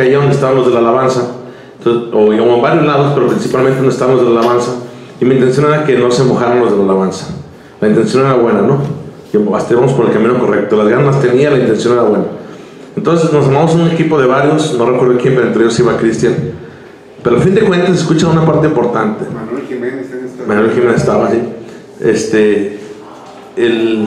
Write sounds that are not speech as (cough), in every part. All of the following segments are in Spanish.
ahí donde estaban los de la alabanza, Entonces, o en varios lados, pero principalmente donde estaban los de la alabanza, y mi intención era que no se mojaran los de la alabanza. La intención era buena, ¿no? Que íbamos por el camino correcto, las ganas tenía, la intención era buena. Entonces nos armamos un equipo de varios, no recuerdo quién, pero entre ellos iba Cristian. Pero al fin de cuentas escucha una parte importante. Manuel Jiménez en esta- Manuel Jiménez estaba así. Este, el-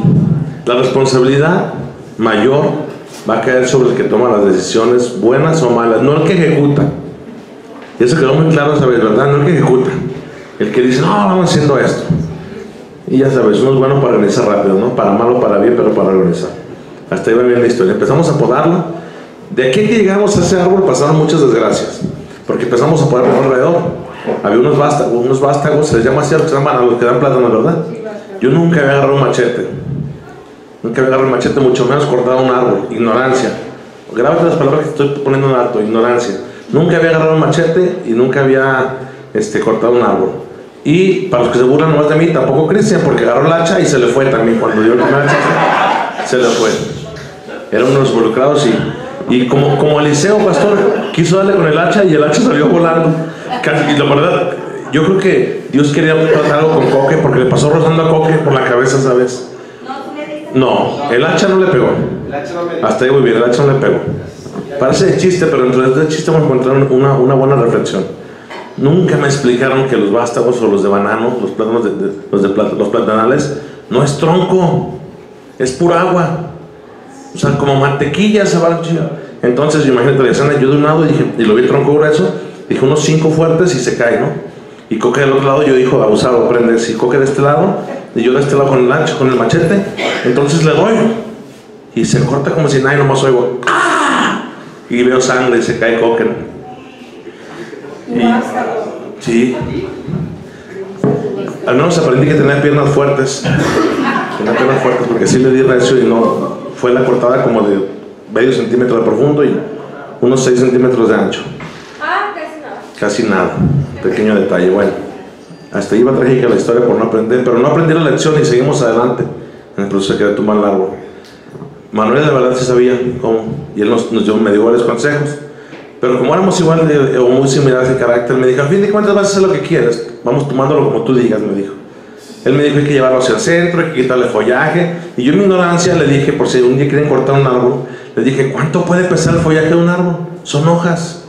la responsabilidad mayor va a caer sobre el que toma las decisiones, buenas o malas, no el que ejecuta. Y eso quedó muy claro esa vez, ¿verdad? No el que ejecuta. El que dice, no, vamos haciendo esto. Y ya sabes, uno es bueno para organizar rápido, ¿no? Para mal o para bien, pero para organizar. Hasta ahí va bien la historia. Empezamos a podarlo. De aquí que llegamos a ese árbol pasaron muchas desgracias. Porque empezamos a podar por alrededor. Había unos vástagos, unos vástagos, se les llama así a los que dan plátanos, ¿verdad? Yo nunca había agarrado un machete. Nunca había agarrado un machete, mucho menos cortado un árbol. Ignorancia. Grábate las palabras que estoy poniendo en alto. Ignorancia. Nunca había agarrado un machete y nunca había este, cortado un árbol. Y para los que se burlan más de mí, tampoco Cristian, porque agarró el hacha y se le fue también. Cuando dio el hacha, se le fue. Era uno de los involucrados y, y como, como Eliseo, pastor, quiso darle con el hacha y el hacha salió volando. Y la verdad, yo creo que Dios quería tratar algo con Coque porque le pasó rozando a Coque por la cabeza esa vez. No, el hacha no le pegó. Hasta ahí muy bien, el hacha no le pegó. Parece de chiste, pero dentro de este chiste vamos a encontrar una, una buena reflexión. Nunca me explicaron que los vástagos o los de banano, los plátanos de, de- los, de los platanales, no es tronco, es pura agua. O sea, como mantequilla se va. Entonces, yo imagínate la escena, yo de un lado dije, y lo vi tronco grueso, dije unos cinco fuertes y se cae, ¿no? Y Coque del otro lado, yo dijo, abusado, prende, si Coque de este lado, y yo de este lado con el ancho, con el machete, entonces le doy. Y se corta como si nadie nomás oigo, ¡ah! Y veo sangre y se cae Coque. ¿no? Y- sí. Al menos aprendí que tenía piernas fuertes. Tenía piernas fuertes porque sí le di recio y no. Fue la cortada como de medio centímetro de profundo y unos 6 centímetros de ancho. Ah, casi nada. Casi nada. Pequeño detalle. Bueno, hasta va trágica la historia por no aprender, pero no aprendí la lección y seguimos adelante en el proceso que tumbar el árbol. Manuel de verdad sí sabía cómo, y él nos, nos me dio varios consejos. Pero como éramos igual de- o muy similares de carácter, me dijo, al fin de cuentas vas a hacer lo que quieras, vamos tomándolo como tú digas, me dijo. Él me dijo, hay que llevarlo hacia el centro, hay que quitarle follaje. Y yo en mi ignorancia le dije, por si un día quieren cortar un árbol, le dije, ¿cuánto puede pesar el follaje de un árbol? Son hojas.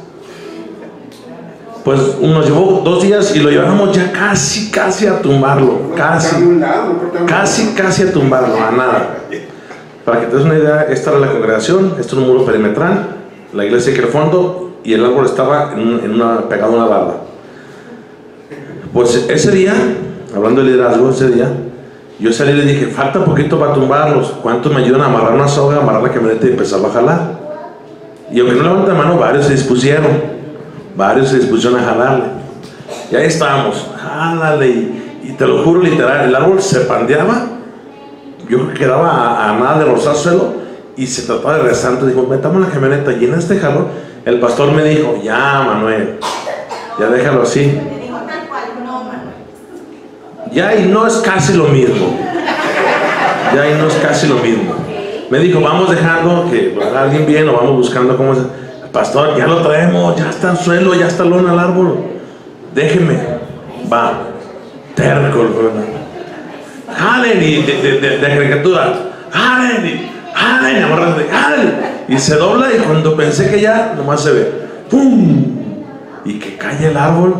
Pues nos llevó dos días y lo llevamos ya casi, casi a tumbarlo. Casi. Casi, casi a tumbarlo, a nada. Para que te des una idea, esta era la congregación, esto era un muro perimetral, la iglesia que al fondo y el árbol estaba en, un- en una, pegado a una barda. Pues ese día, hablando de liderazgo, ese día, yo salí y le dije, falta poquito para tumbarlos, ¿cuántos me ayudan a amarrar una soga, amarrar la camioneta y empezar a jalar? Y aunque no levantan mano, varios se dispusieron, varios se dispusieron a jalarle. Y ahí estábamos, jálale, y, y te lo juro literal, el árbol se pandeaba, yo quedaba a, a nada de rozar suelo, y se trataba de rezar, dijo, metamos la camioneta, y en este jalón, el pastor me dijo, ya Manuel, ya déjalo así. Ya y no es casi lo mismo. Ya y no es casi lo mismo. Me dijo, vamos dejando que lo haga alguien bien o vamos buscando cómo es. Pastor, ya lo traemos, ya está el suelo, ya está lona el árbol. Déjeme. Va. Terco el. Jalen y de, de, de, de. Jalen y jalen, amarrate, jalen. Y se dobla y cuando pensé que ya, nomás se ve. ¡Pum! Y que cae el árbol,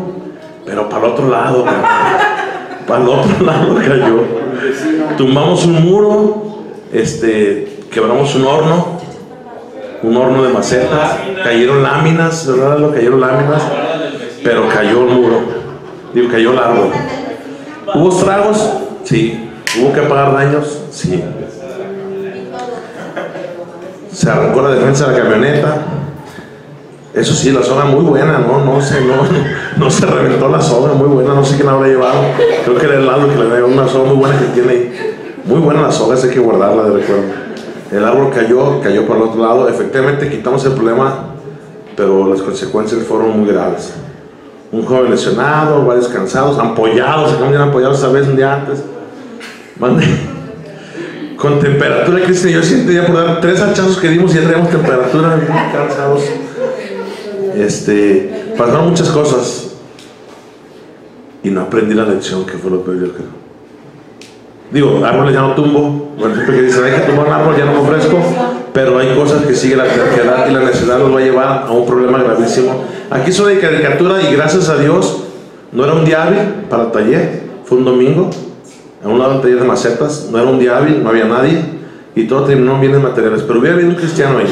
pero para el otro lado. Para el otro (laughs) lado cayó. Tumbamos un muro, este, quebramos un horno, un horno de macetas, cayeron láminas, ¿verdad? Lo cayeron láminas, pero cayó el muro, digo, cayó el árbol. ¿Hubo estragos? Sí. ¿Hubo que pagar daños? Sí. Se arrancó la defensa de la camioneta. Eso sí, la soga muy buena, ¿no? No se, no, (laughs) no se reventó la soga, muy buena, no sé quién la habrá llevado. Creo que era el lado que le llevado una soga muy buena que tiene ahí. Muy buena la soga, esa hay que guardarla de recuerdo. El árbol cayó, cayó por el otro lado. Efectivamente quitamos el problema, pero las consecuencias fueron muy graves. Un joven lesionado, varios cansados, ampollados, se cambian apoyados esa vez un día antes. Mande. (laughs) Con temperatura, Cristian, yo siento ya por dar tres hachazos que dimos y ya traíamos temperatura, bien cansados. este, pasaron muchas cosas y no aprendí la lección que fue lo peor yo creo. Digo, árboles ya no tumbo, bueno, siempre que dicen hay que tumbar un árbol ya no me ofrezco, pero hay cosas que sigue la terquedad y la necesidad los va a llevar a un problema gravísimo. Aquí soy de caricatura y gracias a Dios no era un día hábil para el taller, fue un domingo, a un lado del taller de macetas, no era un día hábil, no había nadie. Y todo terminó en bienes materiales, pero hubiera habido un cristiano ahí,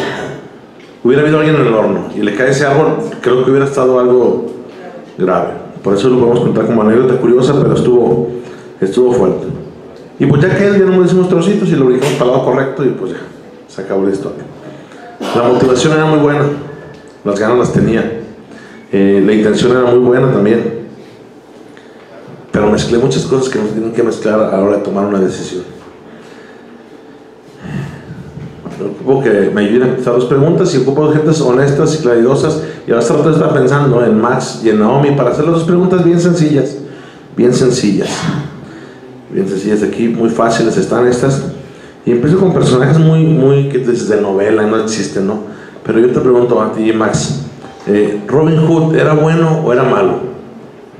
hubiera habido alguien en el horno y le cae ese árbol, creo que hubiera estado algo grave. Por eso lo podemos contar como anécdota curiosa, pero estuvo, estuvo fuerte. Y pues ya que ya no me decimos trocitos y lo ubicamos para el lado correcto y pues ya, se acabó la historia. La motivación era muy buena, las ganas las tenía, eh, la intención era muy buena también, pero mezclé muchas cosas que no se tienen que mezclar a la hora de tomar una decisión. Ocupo que me ayuden a contestar dos preguntas y ocupo gentes honestas y claridosas. Y trato de estar pensando en Max y en Naomi para hacer las dos preguntas bien sencillas. Bien sencillas. Bien sencillas de aquí, muy fáciles están estas. Y empiezo con personajes muy, muy que de novela, no existen, ¿no? Pero yo te pregunto a ti, Max, eh, ¿Robin Hood era bueno o era malo?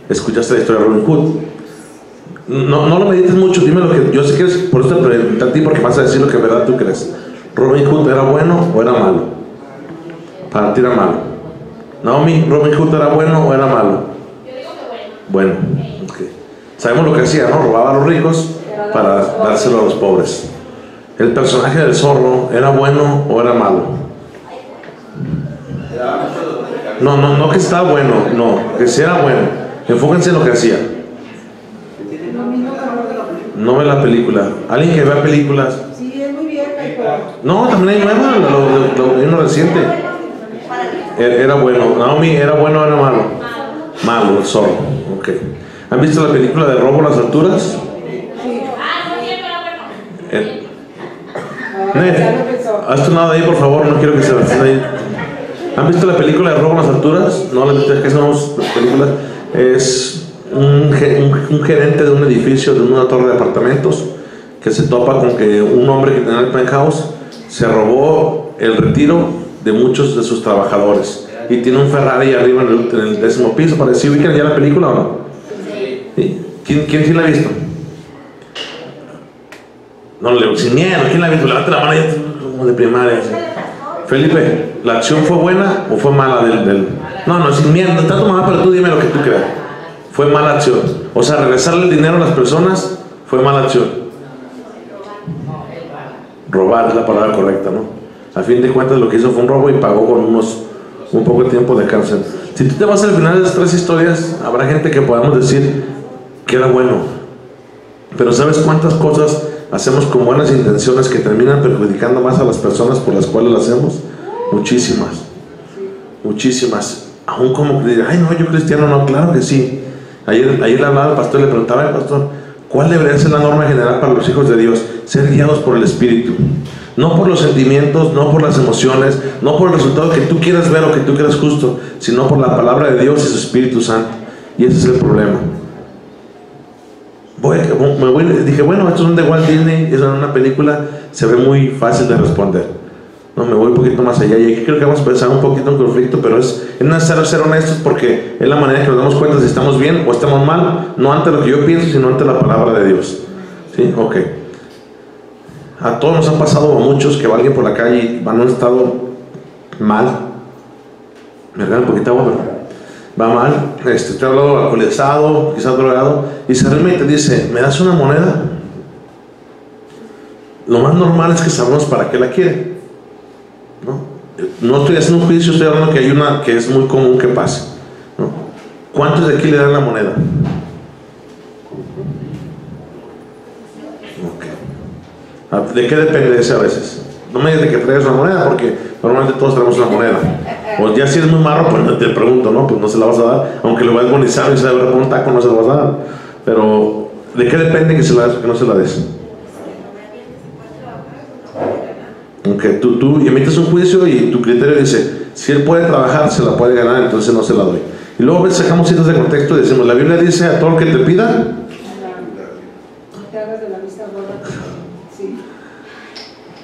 ¿Escuchaste la historia de Robin Hood? No, no lo medites mucho, dime lo que. Yo sé que es, por eso te pregunté a ti, porque vas a decir lo que en verdad tú crees. ¿Robin Hood era bueno o era malo? Para ti era malo. Naomi, ¿Robin Hood era bueno o era malo? Yo digo que bueno. Bueno, ok. Sabemos lo que hacía, ¿no? Robaba a los ricos para dárselo a los pobres. ¿El personaje del zorro era bueno o era malo? No, no, no que estaba bueno, no, que si era bueno. Enfóquense en lo que hacía. No ve la película. ¿Alguien que vea películas? Sí, es muy vieja. No, también hay nueva, lo, lo, lo- uno reciente. Era, era bueno. Naomi, ¿era bueno o era malo? Malo, el zorro. Ok. ¿Han visto la película de Robo a las alturas? Ah. Eh, Ah, lo Ned, pensó. haz tu nada ahí, por favor, no quiero que se estén ahí. ¿Han visto la película de Robo a las alturas? No, la visto, es que son películas. Es un, un- un gerente de un edificio, de una torre de apartamentos, que se topa con que un hombre que tenía el penthouse se robó el retiro de muchos de sus trabajadores. Y tiene un Ferrari arriba en el, en el décimo piso. ¿Parecía ubican ya la película o no? ¿Quién, ¿Quién sí la ha visto? No, le sin miedo, ¿quién la ha visto? Levanta la mano como de primaria. Felipe, ¿la acción fue buena o fue mala del, del- No, no, sin miedo, está tu mamá, pero tú dime lo que tú creas. Fue mala acción. O sea, regresarle el dinero a las personas fue mala acción. Robar es la palabra correcta, ¿no? A fin de cuentas lo que hizo fue un robo y pagó con unos un poco de tiempo de cárcel. Si tú te vas al final de las tres historias, habrá gente que podamos decir que era bueno. Pero ¿sabes cuántas cosas hacemos con buenas intenciones que terminan perjudicando más a las personas por las cuales las hacemos? Muchísimas. Muchísimas. Aún como que ay no, yo cristiano no, claro que sí. Ayer, ayer le hablaba al pastor le preguntaba al pastor, ¿cuál debería ser la norma general para los hijos de Dios? Ser guiados por el Espíritu. No por los sentimientos, no por las emociones, no por el resultado que tú quieras ver o que tú quieras justo, sino por la palabra de Dios y su Espíritu Santo. Y ese es el problema. Dije, bueno, esto es un de Walt Disney, es una película, se ve muy fácil de responder. No, me voy un poquito más allá y aquí creo que vamos a empezar un poquito en conflicto, pero es, es necesario ser honestos porque es la manera que nos damos cuenta si estamos bien o estamos mal, no ante lo que yo pienso, sino ante la palabra de Dios. ¿Sí? Ok. A todos nos ha pasado, a muchos, que va alguien por la calle y van a un estado mal. Me regalan un poquito de agua, va mal, este, estoy hablando alcoholizado, quizás drogado, y se arrima y te dice, ¿me das una moneda? Lo más normal es que sabemos para qué la quiere. ¿no? No estoy haciendo un juicio, estoy hablando que hay una que es muy común que pase. ¿Cuántos de aquí le dan la moneda? Ah, ¿De qué depende ese a veces? No me digas de que traigas una moneda, porque normalmente todos tenemos una moneda. O ya si es muy marro, pues te pregunto, ¿no? Pues no se la vas a dar. Aunque lo vayas bonizado y se le por un taco, no se la vas a dar. Pero, ¿de qué depende que se la des o que no se la des? Aunque tú, tú emites un juicio y tu criterio dice, si él puede trabajar, se la puede ganar, entonces no se la doy. Y luego sacamos citas de contexto y decimos, la Biblia dice a todo el que te pida, No te hagas de la vista gorda. Sí.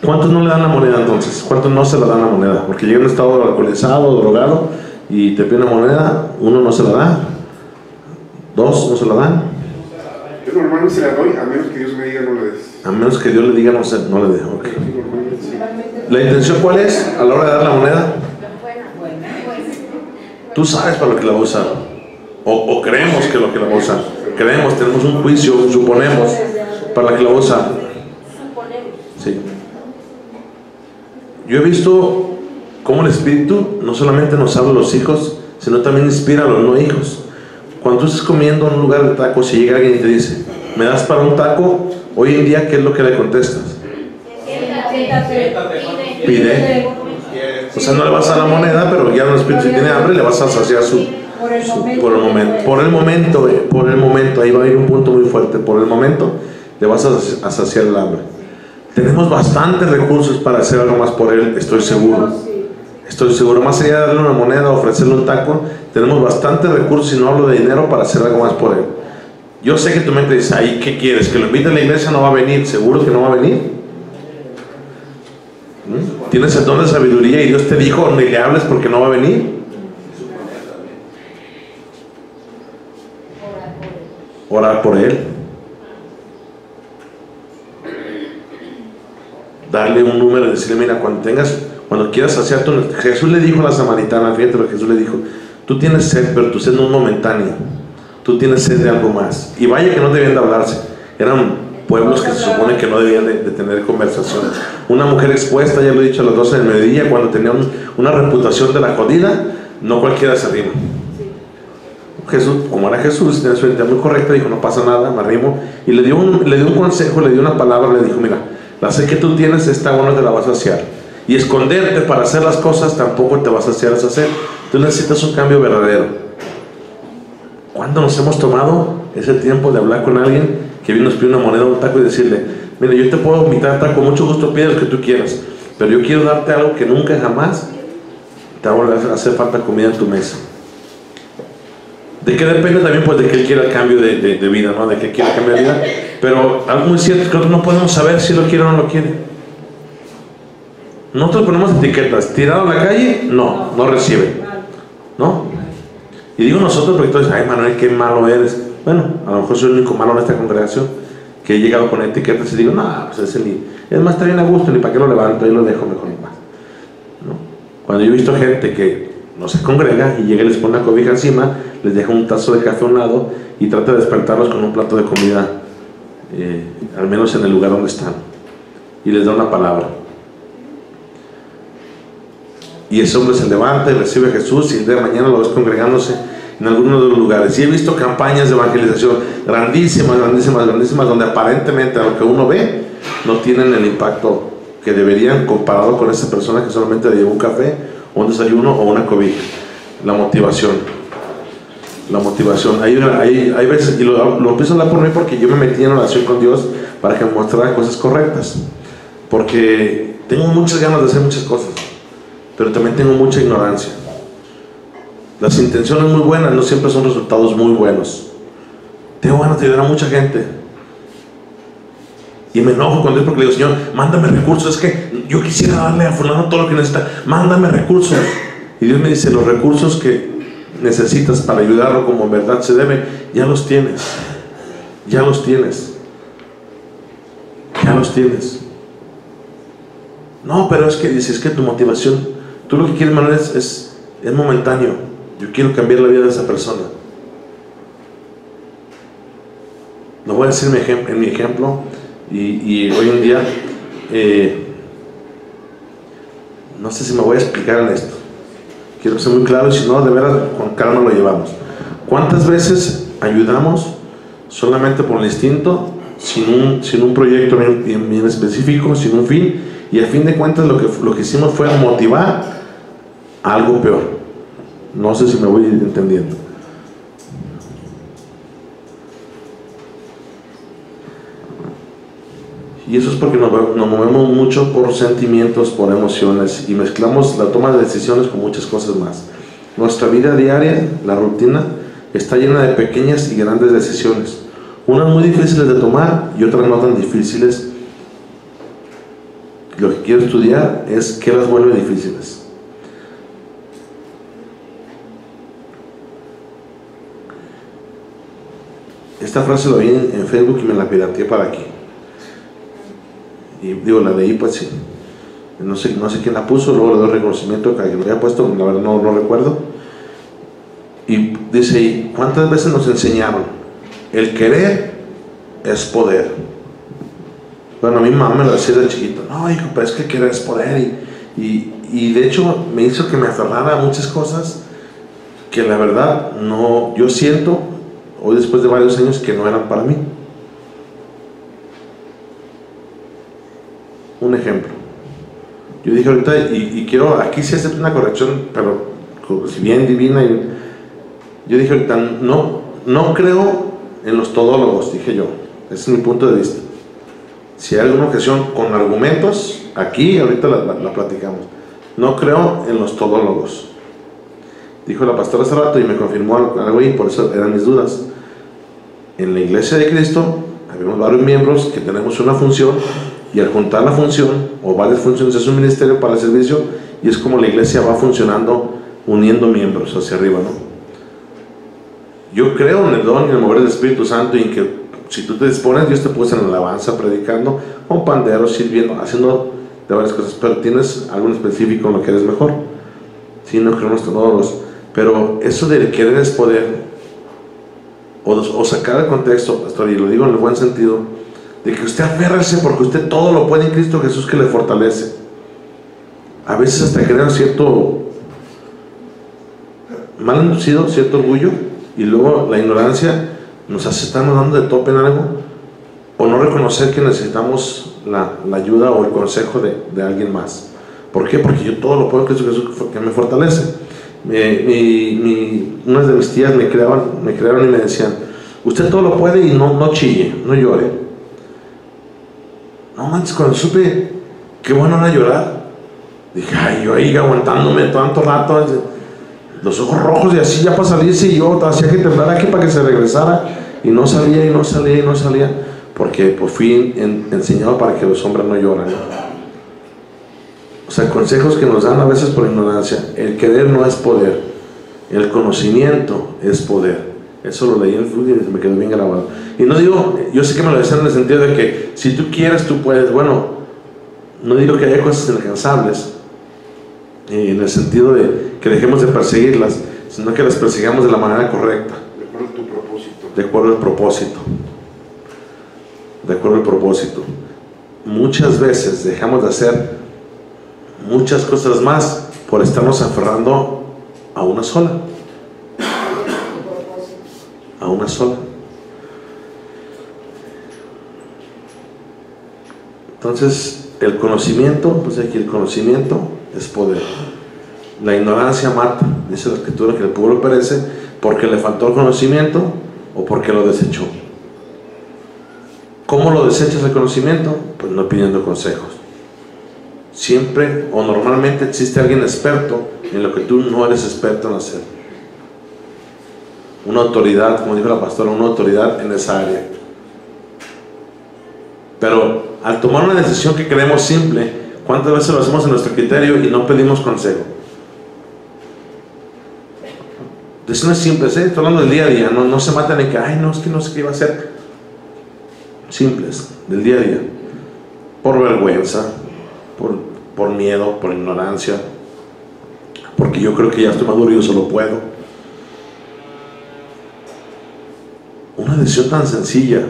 ¿Cuántos no le dan la moneda entonces? ¿Cuántos no se la dan la moneda? Porque llega en un estado alcoholizado, drogado, y te pide una moneda, uno no se la da, dos no se la dan, Yo normalmente se la doy, a menos que Dios me diga no le des. a menos que Dios le diga no, se, no le dé. ok. ¿La intención cuál es a la hora de dar la moneda? bueno, Tú sabes para lo que la va a usar. O, o creemos que lo que la va a usar. Creemos, tenemos un juicio, suponemos, para la que la va a usar. Sí. Yo he visto cómo el Espíritu no solamente nos habla a los hijos, sino también inspira a los no hijos. Cuando tú estás comiendo en un lugar de tacos y llega alguien y te dice, ¿me das para un taco? Hoy en día, ¿qué es lo que le contestas? Pide. O sea, no le vas a dar la moneda, pero ya el Espíritu si tiene hambre, le vas a saciar su, por el su- momento. por el momento. Por el momento, eh, por el momento, ahí va a ir un punto muy fuerte. Por el momento, le vas a saciar el hambre. Tenemos bastantes recursos para hacer algo más por él, estoy seguro. Estoy seguro, más allá de darle una moneda, ofrecerle un taco, tenemos bastantes recursos y no hablo de dinero para hacer algo más por él. Yo sé que tu mente dice, ay, ¿qué quieres? ¿Que lo invite a la iglesia? No va a venir, seguro que no va a venir. ¿Mm? Tienes el don de sabiduría y Dios te dijo, ni le hables porque no va a venir. Orar por él. Darle un número y decirle, mira, cuando tengas, cuando quieras saciar tu... Jesús le dijo a la samaritana, fíjate lo que Jesús le dijo, tú tienes sed, pero tu sed no es momentánea. Tú tienes sed de algo más. Y vaya que no debían de hablarse. Eran pueblos que se supone que no debían de, de tener conversación. Una mujer expuesta, ya lo he dicho, a las 12 del mediodía, cuando tenía un- una reputación de la jodida, no cualquiera se arrima. Jesús, como era Jesús, tenía su identidad muy correcta, dijo, no pasa nada, me arrimo. Y le dio, un, le dio un consejo, le dio una palabra, le dijo, mira, la sed que tú tienes, esta agua no te la vas a saciar. Y esconderte para hacer las cosas tampoco te vas a saciar esa sed. Tú necesitas un cambio verdadero. ¿Cuándo nos hemos tomado ese tiempo de hablar con alguien que viene nos pide una moneda, un taco y decirle, mira, yo te puedo invitar taco, mucho gusto pide lo que tú quieras, pero yo quiero darte algo que nunca jamás te va a hacer falta comida en tu mesa? ¿De qué depende también? Pues de que él quiera el cambio de, de- vida, ¿no? De que quiera cambiar de vida. Pero algo muy cierto, creo que no podemos saber si lo quiere o no lo quiere. Nosotros ponemos etiquetas. Tirado a la calle, no, no recibe. ¿No? Y digo nosotros porque tú dices, ay Manuel, qué malo eres. Bueno, a lo mejor soy el único malo en esta congregación que he llegado con etiquetas y digo, no, pues ese ni. Es más, está bien a gusto, ni para qué lo levanto, ahí lo dejo mejor en paz. ¿No? Cuando yo he visto gente que no se congrega y llega y les pone una cobija encima, les deja un tazo de café a un lado y trata de despertarlos con un plato de comida, eh, al menos en el lugar donde están, y les da una palabra. Y ese hombre se levanta y recibe a Jesús y el día de mañana lo ves congregándose en algunos de los lugares. Y he visto campañas de evangelización grandísimas, grandísimas, grandísimas, donde aparentemente a lo que uno ve no tienen el impacto que deberían comparado con esa persona que solamente le llevó un café, un desayuno o una cobija. La motivación. La motivación. Hay, una- hay, hay veces, y lo, lo empiezo a hablar por mí porque yo me metí en oración con Dios para que me mostrara cosas correctas. Porque tengo muchas ganas de hacer muchas cosas pero también tengo mucha ignorancia. Las intenciones muy buenas no siempre son resultados muy buenos. Tengo ganas de ayudar a mucha gente. Y me enojo con Dios porque le digo, Señor, mándame recursos. Es que yo quisiera darle a fulano todo lo que necesita. Mándame recursos. Y Dios me dice, los recursos que necesitas para ayudarlo como en verdad se debe, ya los tienes. Ya los tienes. Ya los tienes. No, pero es que dices que tu motivación, tú lo que quieres, Manuel, es, es, es momentáneo. Yo quiero cambiar la vida de esa persona. Lo voy a decir en mi ejemplo y, hoy en día, eh, no sé si me voy a explicar en esto. Quiero ser muy claro y si no, de veras, con calma lo llevamos. ¿Cuántas veces ayudamos solamente por el instinto, sin un, sin un proyecto bien, bien- específico, sin un fin? Y a fin de cuentas lo que, lo que hicimos fue motivar algo peor. No sé si me voy entendiendo. Y eso es porque nos, movemos mucho por sentimientos, por emociones y mezclamos la toma de decisiones con muchas cosas más. Nuestra vida diaria, la rutina, está llena de pequeñas y grandes decisiones. Unas muy difíciles de tomar y otras no tan difíciles. Lo que quiero estudiar es qué las vuelve difíciles. Esta frase la vi en Facebook y me la pirateé para aquí. Y digo, la leí pues sí. No sé, no sé quién la puso, luego le doy reconocimiento que lo había puesto, la verdad no lo recuerdo. Y dice ahí, ¿cuántas veces nos enseñaron? El querer es poder. Bueno, a mi mamá me lo decía de chiquito, no hijo, pero es que querer es poder. Y, y, y de hecho me hizo que me aferrara a muchas cosas que la verdad no, yo siento hoy después de varios años que no eran para mí. Un ejemplo. Yo dije ahorita, y, y quiero, aquí sí hacer una corrección, pero si bien divina, yo dije ahorita, no, no creo en los todólogos, dije yo, ese es mi punto de vista. Si hay alguna ocasión con argumentos, aquí ahorita la, la, la platicamos. No creo en los todólogos. Dijo la pastora hace rato y me confirmó algo y por eso eran mis dudas. En la iglesia de Cristo habemos varios miembros que tenemos una función y al juntar la función o varias funciones es un ministerio para el servicio y es como la iglesia va funcionando uniendo miembros hacia arriba, ¿no? Yo creo en el don y en el mover del Espíritu Santo y en que si tú te dispones, Dios te puso en alabanza, predicando, con panderos, sirviendo, haciendo de varias cosas, pero tienes algo específico en lo que eres mejor. Sí, no creemos todos pero eso de querer es poder, o, o sacar el contexto, pastor, y lo digo en el buen sentido, de que usted aférrese porque usted todo lo puede en Cristo Jesús que le fortalece. A veces hasta genera cierto mal inducido, cierto orgullo, y luego la ignorancia nos hace estarnos dando de tope en algo, o no reconocer que necesitamos la, la ayuda o el consejo de, de, alguien más. ¿Por qué? Porque yo todo lo puedo en Cristo Jesús que me fortalece. Mi, mi, unas de mis tías me creaban, me crearon y me decían, usted todo lo puede y no, no chille, no llore. No manches, cuando supe qué bueno era llorar, dije, ay, yo ahí aguantándome tanto rato, los ojos rojos y así ya para salirse y yo hacía que temblara aquí para que se regresara y no salía y no salía y no salía, porque por fin en, enseñado para que los hombres no lloran. O sea, consejos que nos dan a veces por ignorancia. El querer no es poder, el conocimiento es poder. Eso lo leí en Facebook y me quedó bien grabado. Y no digo, yo sé que me lo decían en el sentido de que si tú quieres, tú puedes. Bueno, no digo que haya cosas inalcanzables, en el sentido de que dejemos de perseguirlas, sino que las persigamos de la manera correcta. De acuerdo a tu propósito. De acuerdo al propósito. De acuerdo al propósito. Muchas veces dejamos de hacer muchas cosas más por estarnos aferrando a una sola. A una sola. Entonces, el conocimiento, pues aquí el conocimiento es poder. La ignorancia mata, dice la escritura que el pueblo perece porque le faltó el conocimiento o porque lo desechó. ¿Cómo lo desechas el conocimiento? Pues no pidiendo consejos. Siempre o normalmente existe alguien experto en lo que tú no eres experto en hacer. Una autoridad, como dijo la pastora, una autoridad en esa área. Pero al tomar una decisión que creemos simple, ¿cuántas veces lo hacemos en nuestro criterio y no pedimos consejo? Decisiones simples, ¿eh? estoy hablando del día a día, no, no se matan en que, ay, no, es que no sé qué iba a hacer. Simples, del día a día. Por vergüenza, por, por miedo, por ignorancia, porque yo creo que ya estoy maduro y yo solo puedo. Una decisión tan sencilla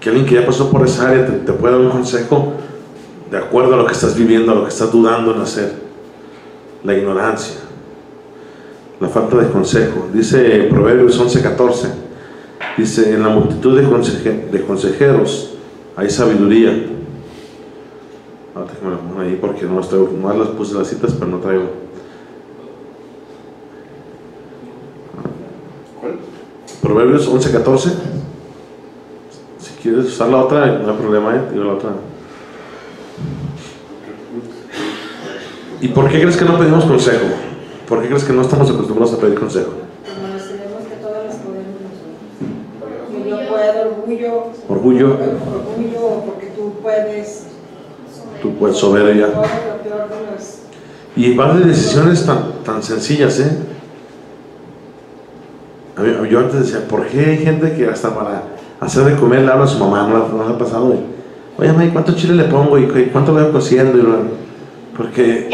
que alguien que ya pasó por esa área te, te puede dar un consejo de acuerdo a lo que estás viviendo, a lo que estás dudando en hacer. La ignorancia, la falta de consejo. Dice Proverbios 11:14, dice, en la multitud de, conseje de consejeros hay sabiduría. Ahí porque no, estoy, no las puse las citas, pero no traigo. Proverbios 11:14. Si quieres usar la otra, no hay problema, ¿eh? Digo la otra. ¿Y por qué crees que no pedimos consejo? ¿Por qué crees que no estamos acostumbrados a pedir consejo? Orgullo. Orgullo. Orgullo, porque tú puedes. Tú puedes soberbia. Y van de decisiones tan, tan sencillas, ¿eh? Yo antes decía, ¿por qué hay gente que hasta para hacer de comer, le habla a su mamá, no, no le ha pasado, güey. Oye, mamá, ¿y cuánto chile le pongo? ¿Y cu- cuánto voy cociendo? Y Porque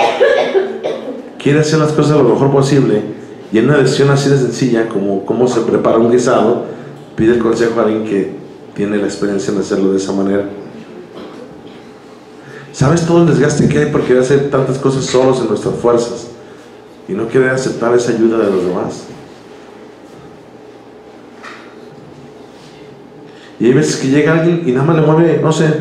quiere hacer las cosas lo mejor posible y en una decisión así de sencilla como cómo se prepara un guisado, pide el consejo a alguien que tiene la experiencia en hacerlo de esa manera. ¿Sabes todo el desgaste que hay por querer hacer tantas cosas solos en nuestras fuerzas y no querer aceptar esa ayuda de los demás? Y hay veces que llega alguien y nada más le mueve, no sé,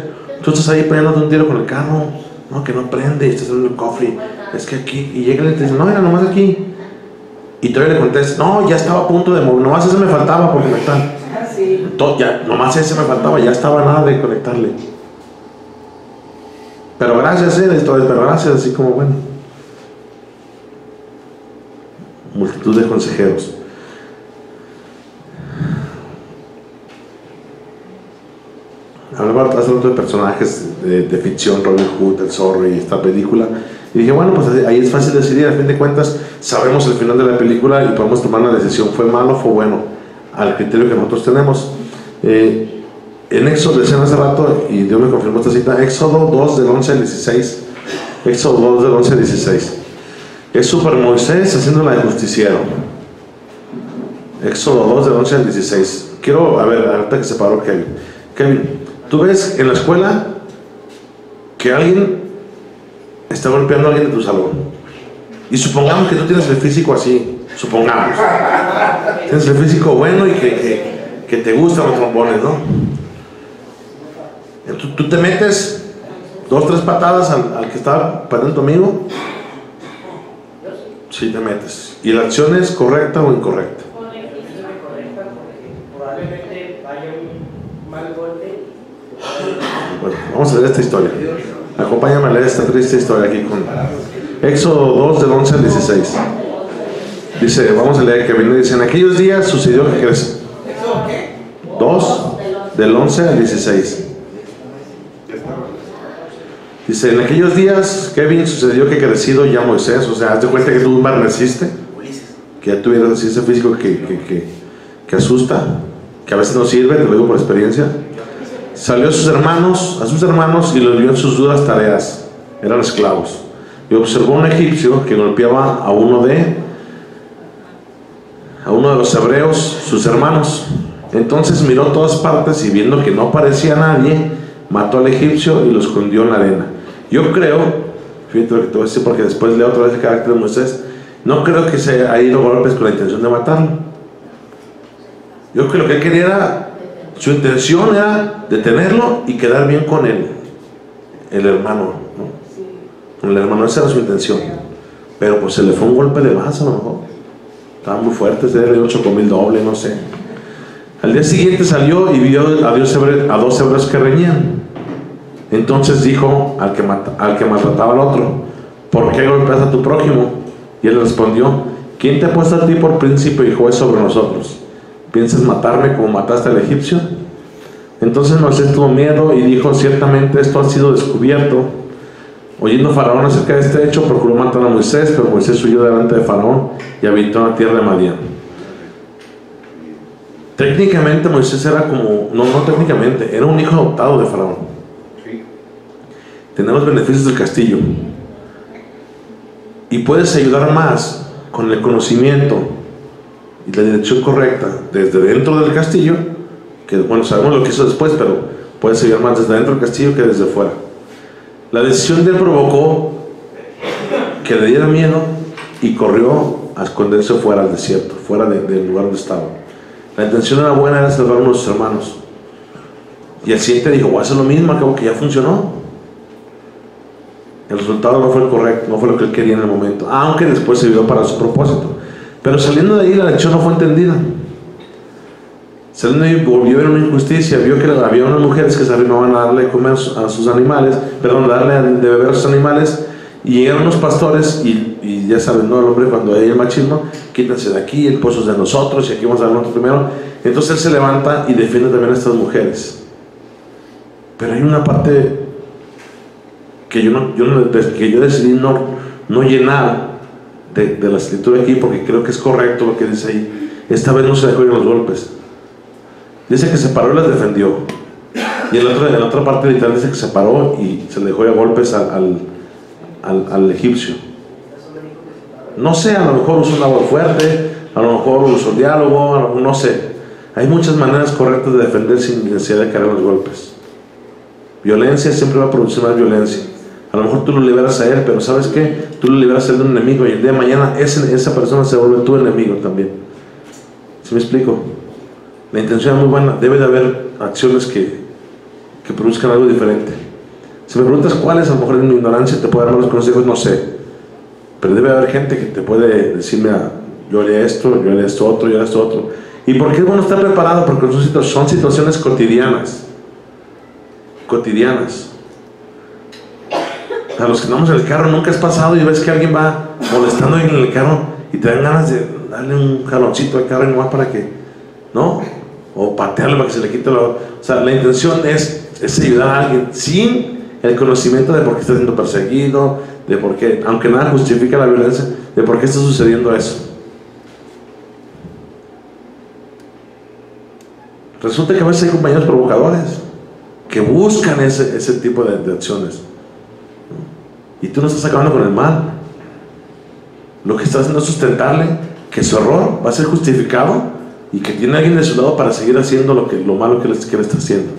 tú estás ahí poniéndote un tiro con el carro, no, que no prende, estás en el cofre, es que aquí, y llega y te dice, no, era nomás aquí. Y todavía le contestas, no, ya estaba a punto de mover, nomás ese me faltaba por conectar. Ah, sí. To- ya, nomás ese me faltaba, ya estaba nada de conectarle. Pero gracias, eh, esto es, pero gracias, así como bueno. Multitud de consejeros. Hablaba hace rato de personajes de, de ficción, Robin Hood, El Zorro y esta película. Y dije, bueno, pues ahí es fácil decidir. A fin de cuentas, sabemos el final de la película y podemos tomar una decisión. ¿Fue malo fue bueno? Al criterio que nosotros tenemos. Eh, en Éxodo, decían hace rato, y Dios me confirmó esta cita, Éxodo 2 del 11 al 16. Éxodo 2 del 11 al 16. Es Super Moisés haciendo la de justiciero. Éxodo 2 del 11 al 16. Quiero, a ver, ahorita que se paró Kevin. Kevin, tú ves en la escuela que alguien está golpeando a alguien de tu salón. Y supongamos que tú tienes el físico así, supongamos. Tienes el físico bueno y que, te gustan los trombones, ¿no? Tú, tú te metes dos, tres patadas al, al que está parando tu amigo. Sí, te metes. ¿Y la acción es correcta o incorrecta? Probablemente haya un mal golpe. Vamos a leer esta historia. Acompáñame a leer esta triste historia aquí con Éxodo 2 del 11 al 16. Dice, vamos a leer que viene, dice, en aquellos días sucedió que crees. 2 del 11 al 16. Dice, en aquellos días, Kevin, sucedió que crecido ya Moisés, o sea, haz de cuenta que tú embarneciste, que ya tuvieras ese físico que, que, que, que asusta, que a veces no sirve, te lo digo por experiencia. Salió a sus hermanos, a sus hermanos y los vio en sus duras tareas, eran esclavos. Y observó un egipcio que golpeaba a uno de a uno de los hebreos, sus hermanos. Entonces miró todas partes y viendo que no aparecía nadie, mató al egipcio y lo escondió en la arena. Yo creo, fíjate lo que te voy a decir porque después leo otra vez el carácter de Moisés, no creo que se haya ido golpes con la intención de matarlo. Yo creo que lo que quería era, su intención era detenerlo y quedar bien con él, el hermano. ¿no? Con el hermano, esa era su intención. Pero pues se le fue un golpe de más a lo mejor. Estaba muy fuerte, se le dio ocho mil doble, no sé. Al día siguiente salió y vio a, Dios a dos hebreos que reñían. Entonces dijo al que, mata- al que maltrataba al otro, ¿por qué golpeas a tu prójimo? Y él respondió, ¿quién te ha puesto a ti por príncipe y juez sobre nosotros? ¿Piensas matarme como mataste al egipcio? Entonces Moisés tuvo miedo y dijo, ciertamente esto ha sido descubierto. Oyendo Faraón acerca de este hecho, procuró matar a Moisés, pero Moisés huyó delante de Faraón y habitó en la tierra de Madián. Técnicamente Moisés era como, no, no técnicamente, era un hijo adoptado de Faraón. Sí. Tenía los beneficios del castillo. Y puedes ayudar más con el conocimiento la dirección correcta desde dentro del castillo, que bueno, sabemos lo que hizo después, pero puedes ayudar más desde dentro del castillo que desde fuera. La decisión de él provocó que le diera miedo y corrió a esconderse fuera del desierto, fuera de- del lugar donde estaba. La intención era buena, era salvar a uno de sus hermanos. Y el siguiente dijo, voy a hacer lo mismo, acabo que ya funcionó. El resultado no fue el correcto, no fue lo que él quería en el momento, aunque después se vio para su propósito. Pero saliendo de ahí la lección no fue entendida. Saliendo de ahí volvió a ver una injusticia, vio que había unas mujeres que se arrimaban a darle de comer a sus animales, perdón, darle de beber a sus animales, y llegaron los pastores, y, y ya saben, ¿no? El hombre cuando hay el machismo, quítense de aquí, el pozo es de nosotros, y aquí vamos a dar nosotros primero. Entonces él se levanta y defiende también a estas mujeres. Pero hay una parte que yo, no, yo, no- que yo decidí no, no llenar de, la escritura aquí porque creo que es correcto lo que dice ahí. Esta vez no se dejó ir los golpes. Dice que se paró y las defendió. Y en la otra, en la otra parte literal dice que se paró y se le dejó a golpes al, al, egipcio. No sé, a lo mejor usó una voz fuerte, a lo mejor usó diálogo, no sé. Hay muchas maneras correctas de defender sin necesidad de cargar los golpes. Violencia siempre va a producir más violencia. A lo mejor tú lo liberas a él, pero ¿sabes qué? Tú lo liberas a él de un enemigo y el día de mañana ese- esa persona se vuelve tu enemigo también. ¿Sí me explico? La intención es muy buena. Debe de haber acciones que, que produzcan algo diferente. Si me preguntas cuáles, a lo mejor en mi ignorancia te puedo dar malos consejos, no sé. Pero debe haber gente que te puede decir, mira, yo haría esto, yo haría esto otro, yo haría esto otro. ¿Y por qué es bueno estar preparado? Porque son situaciones cotidianas. Cotidianas. A los que andamos en el carro, nunca has pasado y ves que alguien va molestando en el carro y te dan ganas de darle un jaloncito al carro y nomás para que, ¿no? O patearle para que se le quite lo. O sea, la intención es, es ayudar a alguien sin el conocimiento de por qué está siendo perseguido, de por qué, aunque nada justifica la violencia, de por qué está sucediendo eso. Resulta que a veces hay compañeros provocadores que buscan ese, ese tipo de, de acciones. Y tú no estás acabando con el mal. Lo que estás haciendo es sustentarle que su error va a ser justificado y que tiene alguien de su lado para seguir haciendo lo, que, lo malo que le, que le está haciendo.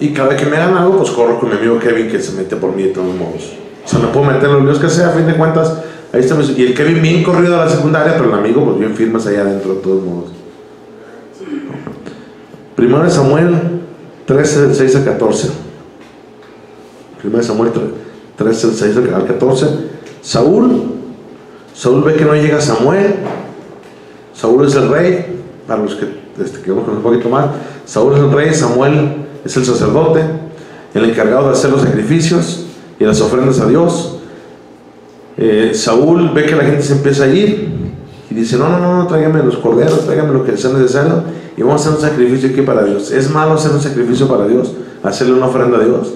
Y cada que me hagan algo, pues corro con mi amigo Kevin que se mete por mí de todos modos. Sea, me puedo meter los líos que sea, a fin de cuentas, ahí está. Y el Kevin bien corrido a la secundaria, pero el amigo, pues bien firmes allá adentro de todos modos. Primero de Samuel 13, del 6 al 14. Primero de Samuel 13, del 6 al 14. Saúl, Saúl ve que no llega Samuel. Saúl es el rey, para los que este, queremos conocer un poquito más. Saúl es el rey, Samuel es el sacerdote, el encargado de hacer los sacrificios y las ofrendas a Dios. Eh, Saúl ve que la gente se empieza a ir y dice, no, no, no, no, tráigame los corderos, tráigame lo que sea necesario y vamos a hacer un sacrificio aquí para Dios. ¿Es malo hacer un sacrificio para Dios? ¿Hacerle una ofrenda a Dios?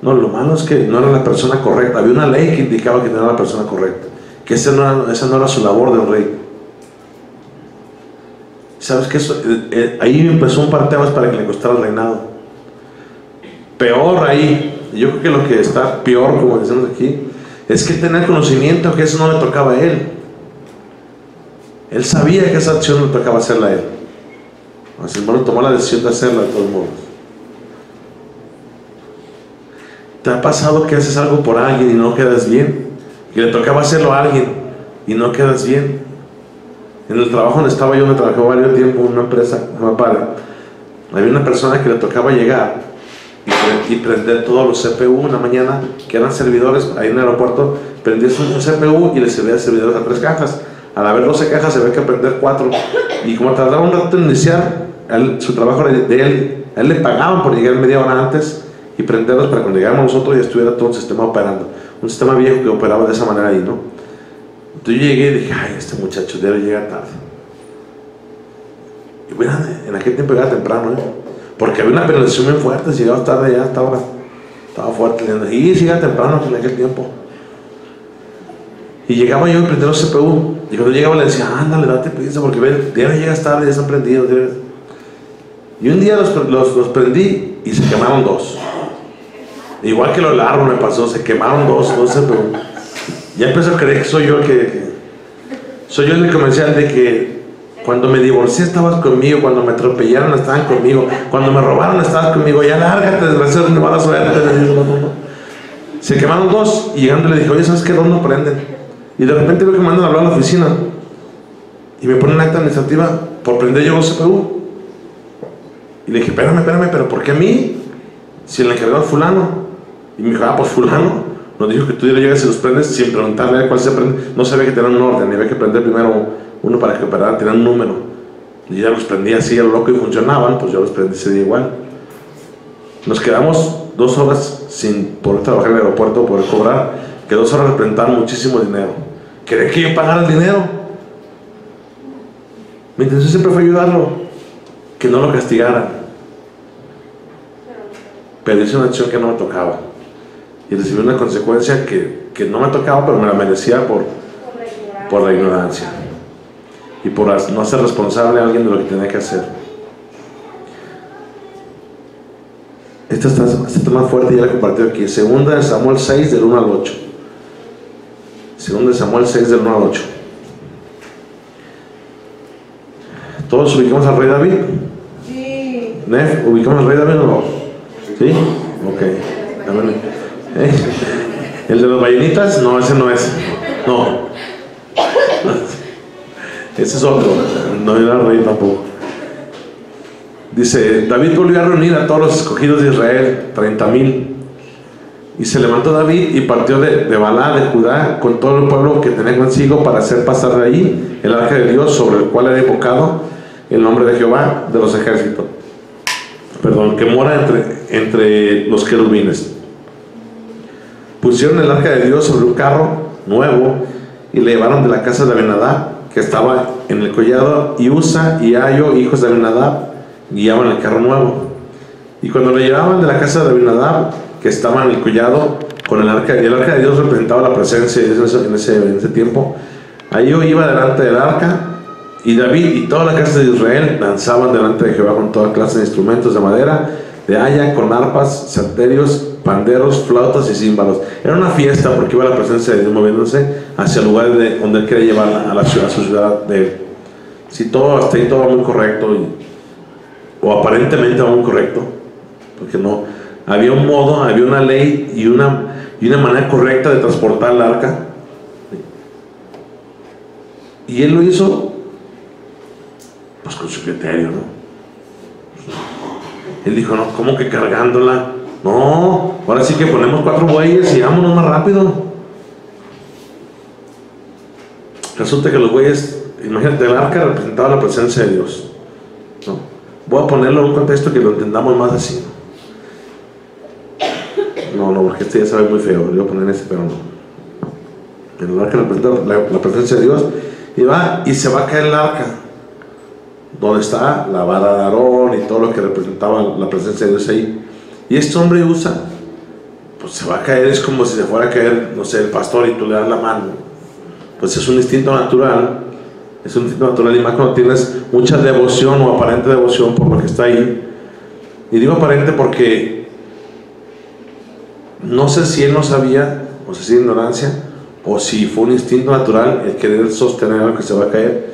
No, lo malo es que no era la persona correcta. Había una ley que indicaba que no era la persona correcta. Que esa no era, esa no era su labor del rey. ¿Sabes qué? Eh, eh, ahí empezó un parteaguas para que le costara el reinado. Peor ahí, yo creo que lo que está peor, como decimos aquí, es que tener conocimiento que eso no le tocaba a él. Él sabía que esa acción le tocaba hacerla a él. Sin embargo, tomó la decisión de hacerla de todos modos. ¿Te ha pasado que haces algo por alguien y no quedas bien? Que le tocaba hacerlo a alguien y no quedas bien. En el trabajo donde estaba yo, donde trabajé varios tiempo en una empresa, no me para, había una persona que le tocaba llegar y, pre- y prender todos los CPU una mañana, que eran servidores ahí en el aeropuerto, prendías un CPU y le servía servidores a tres cajas. Al haber 12 cajas, se ve que prender cuatro. Y como tardaba un rato en iniciar, él- su trabajo era de él, a él le pagaban por llegar media hora antes y prenderlos para cuando llegáramos nosotros ya estuviera todo el sistema operando. Un sistema viejo que operaba de esa manera ahí, ¿no? Entonces yo llegué y dije, ay, este muchacho debe llegar tarde. Y bueno, en aquel tiempo llegaba temprano, ¿eh? Porque había una penalización bien fuerte, si llegabas tarde ya estaba, estaba fuerte. Y si temprano en aquel tiempo. Y llegaba yo los CPU. Y cuando llegaba le decía, ándale, date prisa, porque ve, ya no llegas tarde, ya están prendidos. Y un día los, los, los prendí y se quemaron dos. Igual que lo largo me pasó, se quemaron dos, dos CPU. Ya empezó a creer que soy yo el que, que- soy yo el comercial de que cuando me divorcié estabas conmigo, cuando me atropellaron estaban conmigo, cuando me robaron estabas conmigo, ya lárgate, desgraciado, me van a suerte. Se quemaron dos y llegando le dije, oye, ¿sabes qué? ¿Dónde no prenden? Y de repente veo que me mandan a hablar a la oficina y me ponen acta administrativa por prender yo los CPU. Y le dije, espérame, espérame, pero ¿por qué a mí? Si el encargado es fulano. Y me dijo, ah, pues fulano. Nos dijo que tú llegas y los prendes sin preguntarle cuál se prende. No sabía que tenían un orden, había que prender primero uno para que operaran, tenían un número. Y ya los prendí así a lo loco y funcionaban, pues yo los prendí ese día igual. Nos quedamos dos horas sin poder trabajar en el aeropuerto, poder cobrar, que dos horas representaban muchísimo dinero. ¿Quería que yo pagara el dinero? Mi intención siempre fue ayudarlo, que no lo castigaran. Pero hice una acción que no me tocaba. Y recibí una consecuencia que, que no me tocaba, pero me la merecía por, por la ignorancia. Y por no hacer responsable a alguien de lo que tenía que hacer. Esta está, esta está más fuerte, ya la he compartido aquí. Segunda de Samuel 6, del 1 al 8. Segunda de Samuel 6, del 1 al 8. ¿Todos ubicamos al rey David? Sí. ¿Nef? ¿Ubicamos al rey David o no? ¿Sí? Ok. A ver, ¿eh? (laughs) ¿El de los ballenitas? No, ese no es. No. (laughs) Ese es otro. No era rey tampoco. Dice, David volvió a reunir a todos los escogidos de Israel, 30 mil. Y se levantó David y partió de, de Balá, de Judá, con todo el pueblo que tenía consigo para hacer pasar de ahí el arca de Dios sobre el cual era evocado el nombre de Jehová de los ejércitos. Perdón, que mora entre, entre los querubines. Pusieron el arca de Dios sobre un carro nuevo y le llevaron de la casa de Abinadab, que estaba en el collado, y Usa y Ayo, hijos de Abinadab, guiaban el carro nuevo. Y cuando le llevaban de la casa de Abinadab, que estaba en el collado, con el arca, y el arca de Dios representaba la presencia de Dios en ese, en ese tiempo, Ayo iba delante del arca, y David y toda la casa de Israel danzaban delante de Jehová con toda clase de instrumentos de madera, de haya, con arpas, salterios, panderos, flautas y címbalos. Era una fiesta porque iba la presencia de Dios moviéndose hacia el lugar de, donde él quería llevar a la ciudad, a su ciudad de. Si todo hasta ahí todo va muy correcto, o aparentemente va muy correcto, porque no, había un modo, había una ley y una, y una manera correcta de transportar el arca. Y él lo hizo pues con su criterio, ¿no? Él dijo, no, ¿cómo que cargándola? No, ahora sí que ponemos cuatro bueyes y vámonos más rápido. Resulta que los bueyes, imagínate, el arca representaba la presencia de Dios. ¿no? Voy a ponerlo en un contexto que lo entendamos más así. No, no, porque este ya sabe muy feo, le voy a poner ese, pero no. El arca representa la, la presencia de Dios y va y se va a caer el arca donde está la vara de Aarón y todo lo que representaba la presencia de Dios ahí. Y este hombre usa, pues se va a caer, es como si se fuera a caer, no sé, el pastor y tú le das la mano. Pues es un instinto natural, es un instinto natural y más cuando tienes mucha devoción o aparente devoción por lo que está ahí. Y digo aparente porque no sé si él no sabía, o si es ignorancia, o si fue un instinto natural el querer sostener algo que se va a caer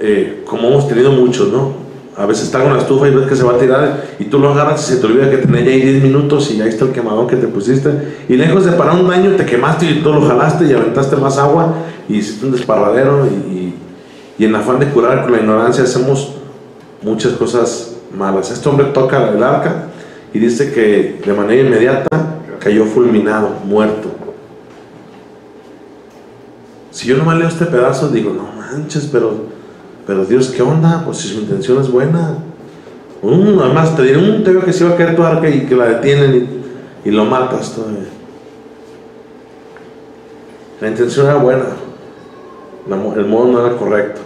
eh, como hemos tenido muchos, ¿no? A veces está con la estufa y ves que se va a tirar y tú lo agarras y se te olvida que tenés ahí 10 minutos y ahí está el quemadón que te pusiste. Y lejos de parar un daño, te quemaste y tú lo jalaste y aventaste más agua y hiciste un desparradero. Y, en afán de curar con la ignorancia hacemos muchas cosas malas. Este hombre toca el arca y dice que de manera inmediata cayó fulminado, muerto. Si yo nomás leo este pedazo, digo, no manches, pero pero Dios, ¿qué onda? Pues si su intención es buena. Mm, además te diré, mm, te veo que se va a caer tu arca y que la detienen y, lo matas todavía. La intención era buena. El modo no era correcto.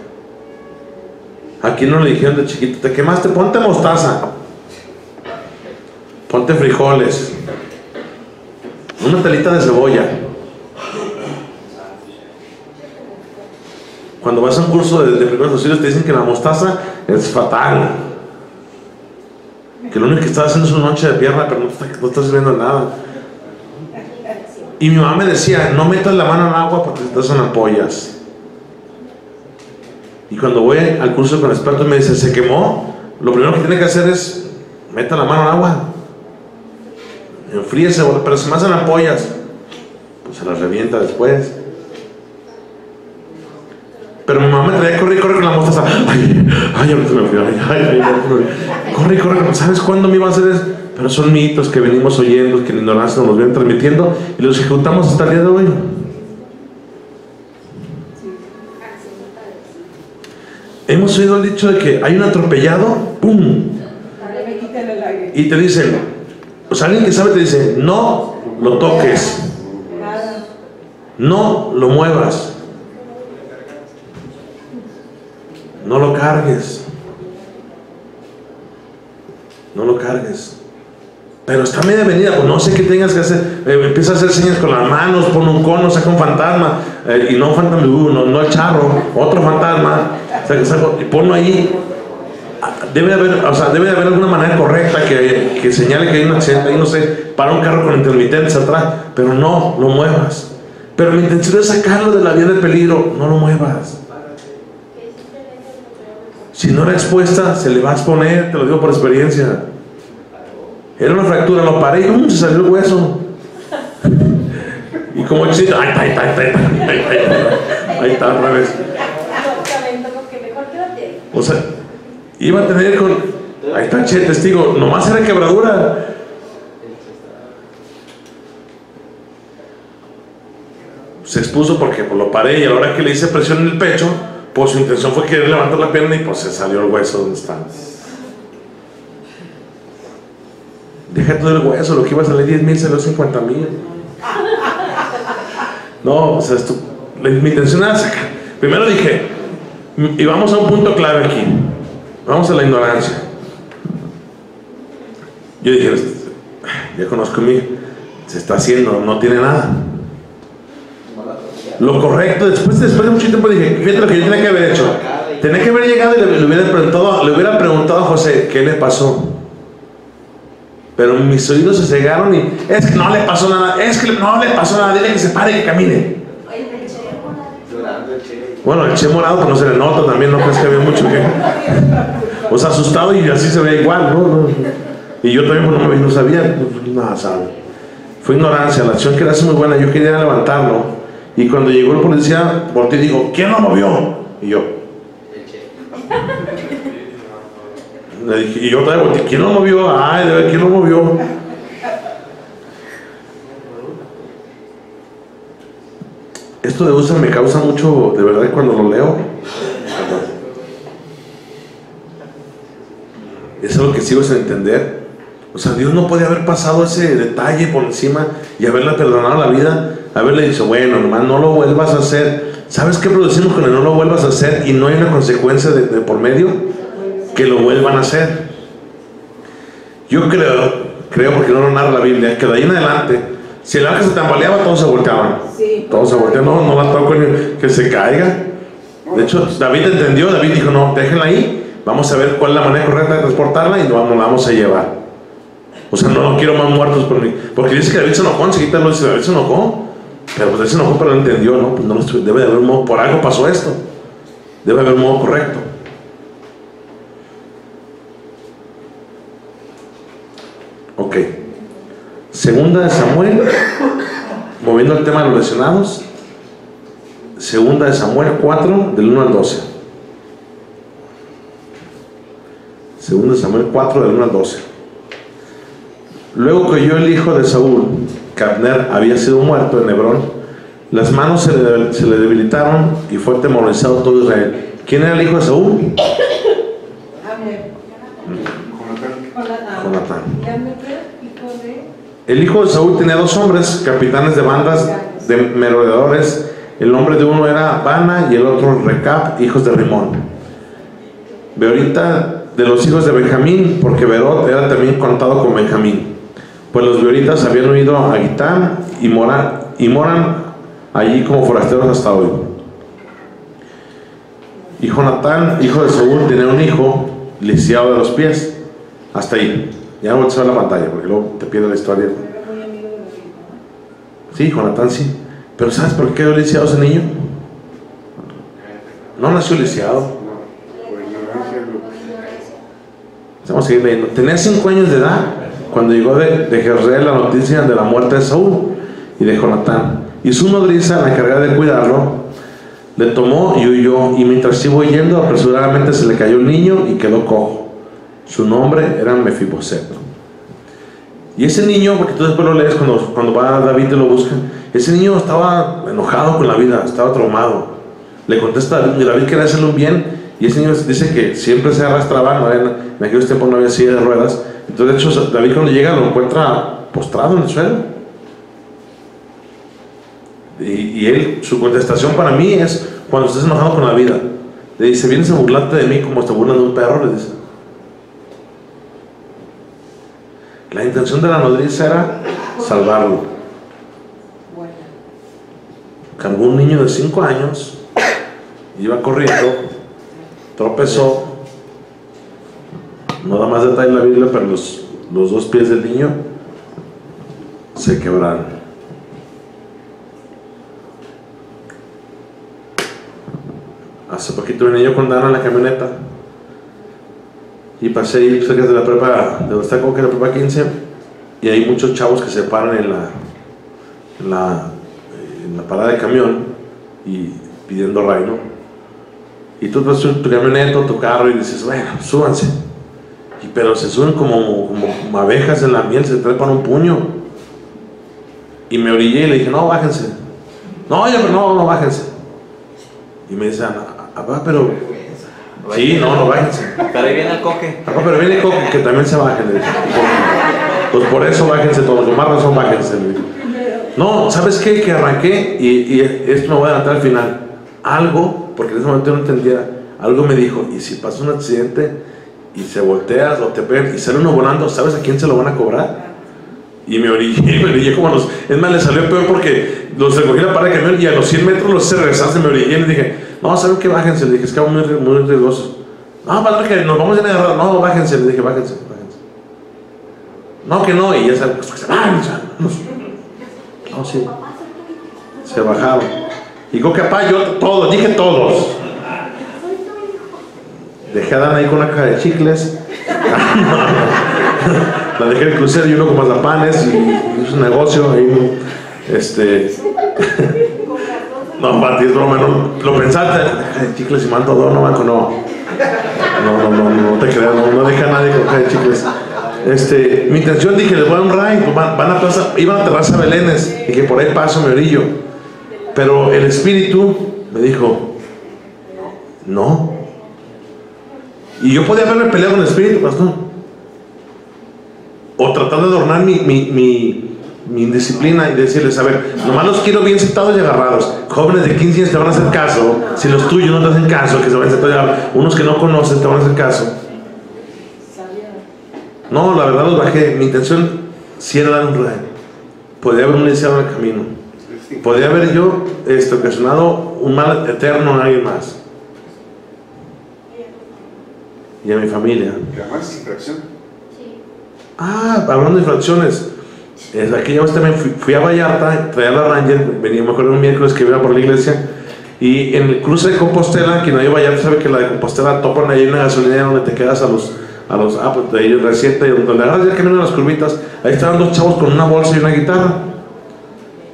Aquí no le dijeron de chiquito, te quemaste, ponte mostaza. Ponte frijoles. Una telita de cebolla. Cuando vas a un curso de, de primeros auxilios te dicen que la mostaza es fatal. Que lo único que estás haciendo es una noche de pierna, pero no, está- no estás sirviendo nada. Y mi mamá me decía, no metas la mano al agua porque te hacen ampollas. Y cuando voy al curso con expertos me dice, se quemó, lo primero que tiene que hacer es, meta la mano al agua. Enfríese, pero si me hacen ampollas, pues se las revienta después. Pero mi mamá me traía, corre, corre con la mostaza. Ay, ay, ahorita me fui. Ay, ay, ay, ay, corre, corre. ¿Sabes cuándo me iba a hacer eso? Pero son mitos que venimos oyendo, que en ignorancia nos vienen transmitiendo y los ejecutamos hasta el día de hoy. Hemos oído el dicho de que hay un atropellado, ¡pum! Y te dicen, o sea, alguien que sabe te dice, no lo toques, no lo muevas. No lo cargues. No lo cargues. Pero está media venida, pues no sé qué tengas que hacer. Eh, empieza a hacer señas con las manos, pone un cono, saca un fantasma. eh, y no un fantasma, uh, no, no el charro, otro fantasma. Saca- y ponlo ahí. Ah, Debe de haber, o sea, debe de haber alguna manera correcta que, que señale que hay un accidente ahí, no sé, para un carro con intermitentes atrás, pero no lo muevas. Pero la intención es sacarlo de la vía del peligro, no lo muevas. Si no era expuesta, se le va a exponer, te lo digo por experiencia. Era una fractura, lo paré y ¡um! se salió el hueso. Y como chiste, ahí está, ahí está, ahí está, ahí está, otra vez. O sea, iba a tener con. Ahí está, che, testigo, nomás era quebradura. Se expuso porque lo paré y a la hora que le hice presión en el pecho, pues su intención fue querer levantar la pierna y pues se salió el hueso donde está. Deja todo el hueso, lo que iba a salir 10 mil salió 50 mil. No, o sea, esto, mi intención era sacar. Primero dije, y vamos a un punto clave aquí. Vamos a la ignorancia. Yo dije, ya conozco a mí, se está haciendo, no tiene nada. Lo correcto, después, después de mucho tiempo dije, fíjate lo que yo tenía que haber hecho. Tenía que haber llegado y le, le hubiera preguntado, le hubiera preguntado a José, ¿qué le pasó? Pero mis oídos se cegaron y es que no le pasó nada, es que no le pasó nada, dile que se pare, que camine. Bueno, el che morado pues no se le nota también, no crees que había mucho que. O sea, asustado y así se ve igual, ¿no? No. Y yo también pues, no, no sabía, pues, nada, sabe. Fue ignorancia, la acción que era muy buena, yo quería levantarlo. Y cuando llegó el policía, volteé y dijo, ¿quién lo movió? Y yo. Le dije, y yo todavía volteé, ¿quién lo movió? Ay, de ver, ¿quién lo movió? Esto de USA me causa mucho, de verdad, cuando lo leo. Es algo que sigo sin entender. O sea, Dios no puede haber pasado ese detalle por encima y haberle perdonado la vida, haberle dicho, bueno, hermano, no lo vuelvas a hacer. ¿Sabes qué producimos con el no lo vuelvas a hacer y no hay una consecuencia de, de por medio? Que lo vuelvan a hacer. Yo creo, creo porque no lo narra la Biblia, que de ahí en adelante, si el ángel se tambaleaba, todos se volteaban. Sí. Todos se voltean, no, no la toco ni que se caiga. De hecho, David entendió, David dijo, no, déjenla ahí, vamos a ver cuál es la manera correcta de transportarla y vamos- la vamos a llevar. O sea, no, no quiero más muertos por mí. Porque dice que David se enojó, enseguida lo dice, David se enojó. Pero pues él se enojó, pero él entendió, ¿no? Pues no, estoy- debe de haber un modo, por algo pasó esto. Debe haber un modo correcto. Ok. Segunda de Samuel, moviendo el tema de los lesionados. Segunda de Samuel 4, del 1 al 12. Segunda de Samuel 4, del 1 al 12. Luego que oyó el hijo de Saúl, Abner había sido muerto en Hebrón, las manos se le, se le debilitaron y fue atemorizado todo Israel. ¿Quién era el hijo de Saúl? Jonatán. El hijo de Saúl tenía dos hombres, capitanes de bandas de merodeadores. El nombre de uno era Bana y el otro Recap, hijos de Rimón. Beorita de los hijos de Benjamín, porque Berot era también contado con Benjamín. Pues los Beoritas habían huido a Gitán y moran, y moran allí como forasteros hasta hoy. Y Jonatán, hijo de Saúl, tenía un hijo lisiado de los pies. Hasta ahí. Ya no voy a la pantalla porque luego te pierdo la historia. Sí, Jonatán sí. Pero ¿sabes por qué quedó lisiado ese niño? No nació lisiado. No, por ignorancia, lo- Vamos a seguir leyendo. Tenía 5 años de edad cuando llegó de, de Jezreel la noticia de la muerte de Saúl y de Jonatán. Y su nodriza, la encargada de cuidarlo, le tomó y huyó. Y mientras iba huyendo, apresuradamente se le cayó el niño y quedó cojo. Su nombre era Mefiboset. Y ese niño, porque tú después lo lees cuando, cuando va David y lo busca, ese niño estaba enojado con la vida, estaba traumado. Le contesta David, David quería hacerle un bien, y ese niño dice que siempre se arrastraba, en aquellos tiempos no había silla de ruedas. Entonces, de hecho, David cuando llega lo encuentra postrado en el suelo. Y, él, su contestación para mí es cuando estés enojado con la vida, Le dice, vienes a burlarte de mí como te de un perro, le dice. La intención de la nodriza era salvarlo. Cargó un niño de 5 años, iba corriendo, tropezó. No da más detalle la Biblia, pero los, los dos pies del niño se quebraron. Hace poquito venía yo con Dana en la camioneta y pasé ahí cerca de la prepa, de donde está como que la prepa 15, y hay muchos chavos que se paran en la, en la, en la parada de camión y pidiendo ray, ¿no? Y tú vas tu camioneta tu carro y dices, bueno, súbanse. Y, pero se suben como, como abejas en la miel, se trepan un puño. Y me orillé y le dije, no, bájense. No, pero no, no, bájense. Y me dice, papá, pero. Sí, no, no bájense. Pero ahí viene el coque. Papá, pero viene el coque, que también se bajen. le dije. Pues por eso bájense todos, con más razón bájense. le dije. No, ¿sabes qué? Que arranqué y, y esto me voy a adelantar al final. Algo, porque en ese momento yo no entendía, algo me dijo, y si pasa un accidente y se volteas o te pegan y sale uno volando, ¿sabes a quién se lo van a cobrar? Y me orillé, (laughs) me orillé como a los... Es más, le salió peor porque los recogí la parada de camión y a los 100 metros los se me orillé y le dije, no, ¿saben qué? Bájense. Le dije, es que vamos muy, muy riesgosos. No, padre, que nos vamos a ir a agarrar. No, bájense. Le dije, bájense, bájense. No, que no. Y ya pues, bájense. No, sí. Se bajaron. Y que papá, yo todos, dije todos. Dejé a Dan ahí con una caja de chicles. La dejé en el crucero y uno con mazapanes y hizo un negocio ahí. Este. (laughs) No, Pati, es broma, no. Lo pensaste. Caja de chicles y manto adorno, banco, no. No, no, no, no te creas, no, no deja a nadie con caja de chicles. Este, mi intención dije, les voy a un ride, pues van, van a plaza, iban a Terraza Belénes, y que por ahí paso me orillo. Pero el espíritu me dijo, no. Y yo podía haberme peleado con el espíritu, pastor. O tratar de adornar mi, mi, mi, mi indisciplina y decirles, a ver, nomás los quiero bien sentados y agarrados. Jóvenes de 15 años te van a hacer caso. Si los tuyos no te hacen caso, que se van a sentar unos que no conoces te van a hacer caso. No, la verdad los bajé. Mi intención sí era dar un ride. Podía haberme iniciado en el camino. Podía haber yo este, ocasionado un mal eterno a alguien más. Y a mi familia. Que además es infracción. Ah, hablando de infracciones. Es, aquella vez también fui, fui a Vallarta, traía la Ranger, venía, me acuerdo un miércoles que iba por la iglesia. Y en el cruce de Compostela, quien no iba a Vallarta sabe que la de Compostela topan ahí una gasolinera donde te quedas a los, a los, ah, pues de ahí reciente, y donde le agarras ya camino a las curvitas. Ahí estaban dos chavos con una bolsa y una guitarra.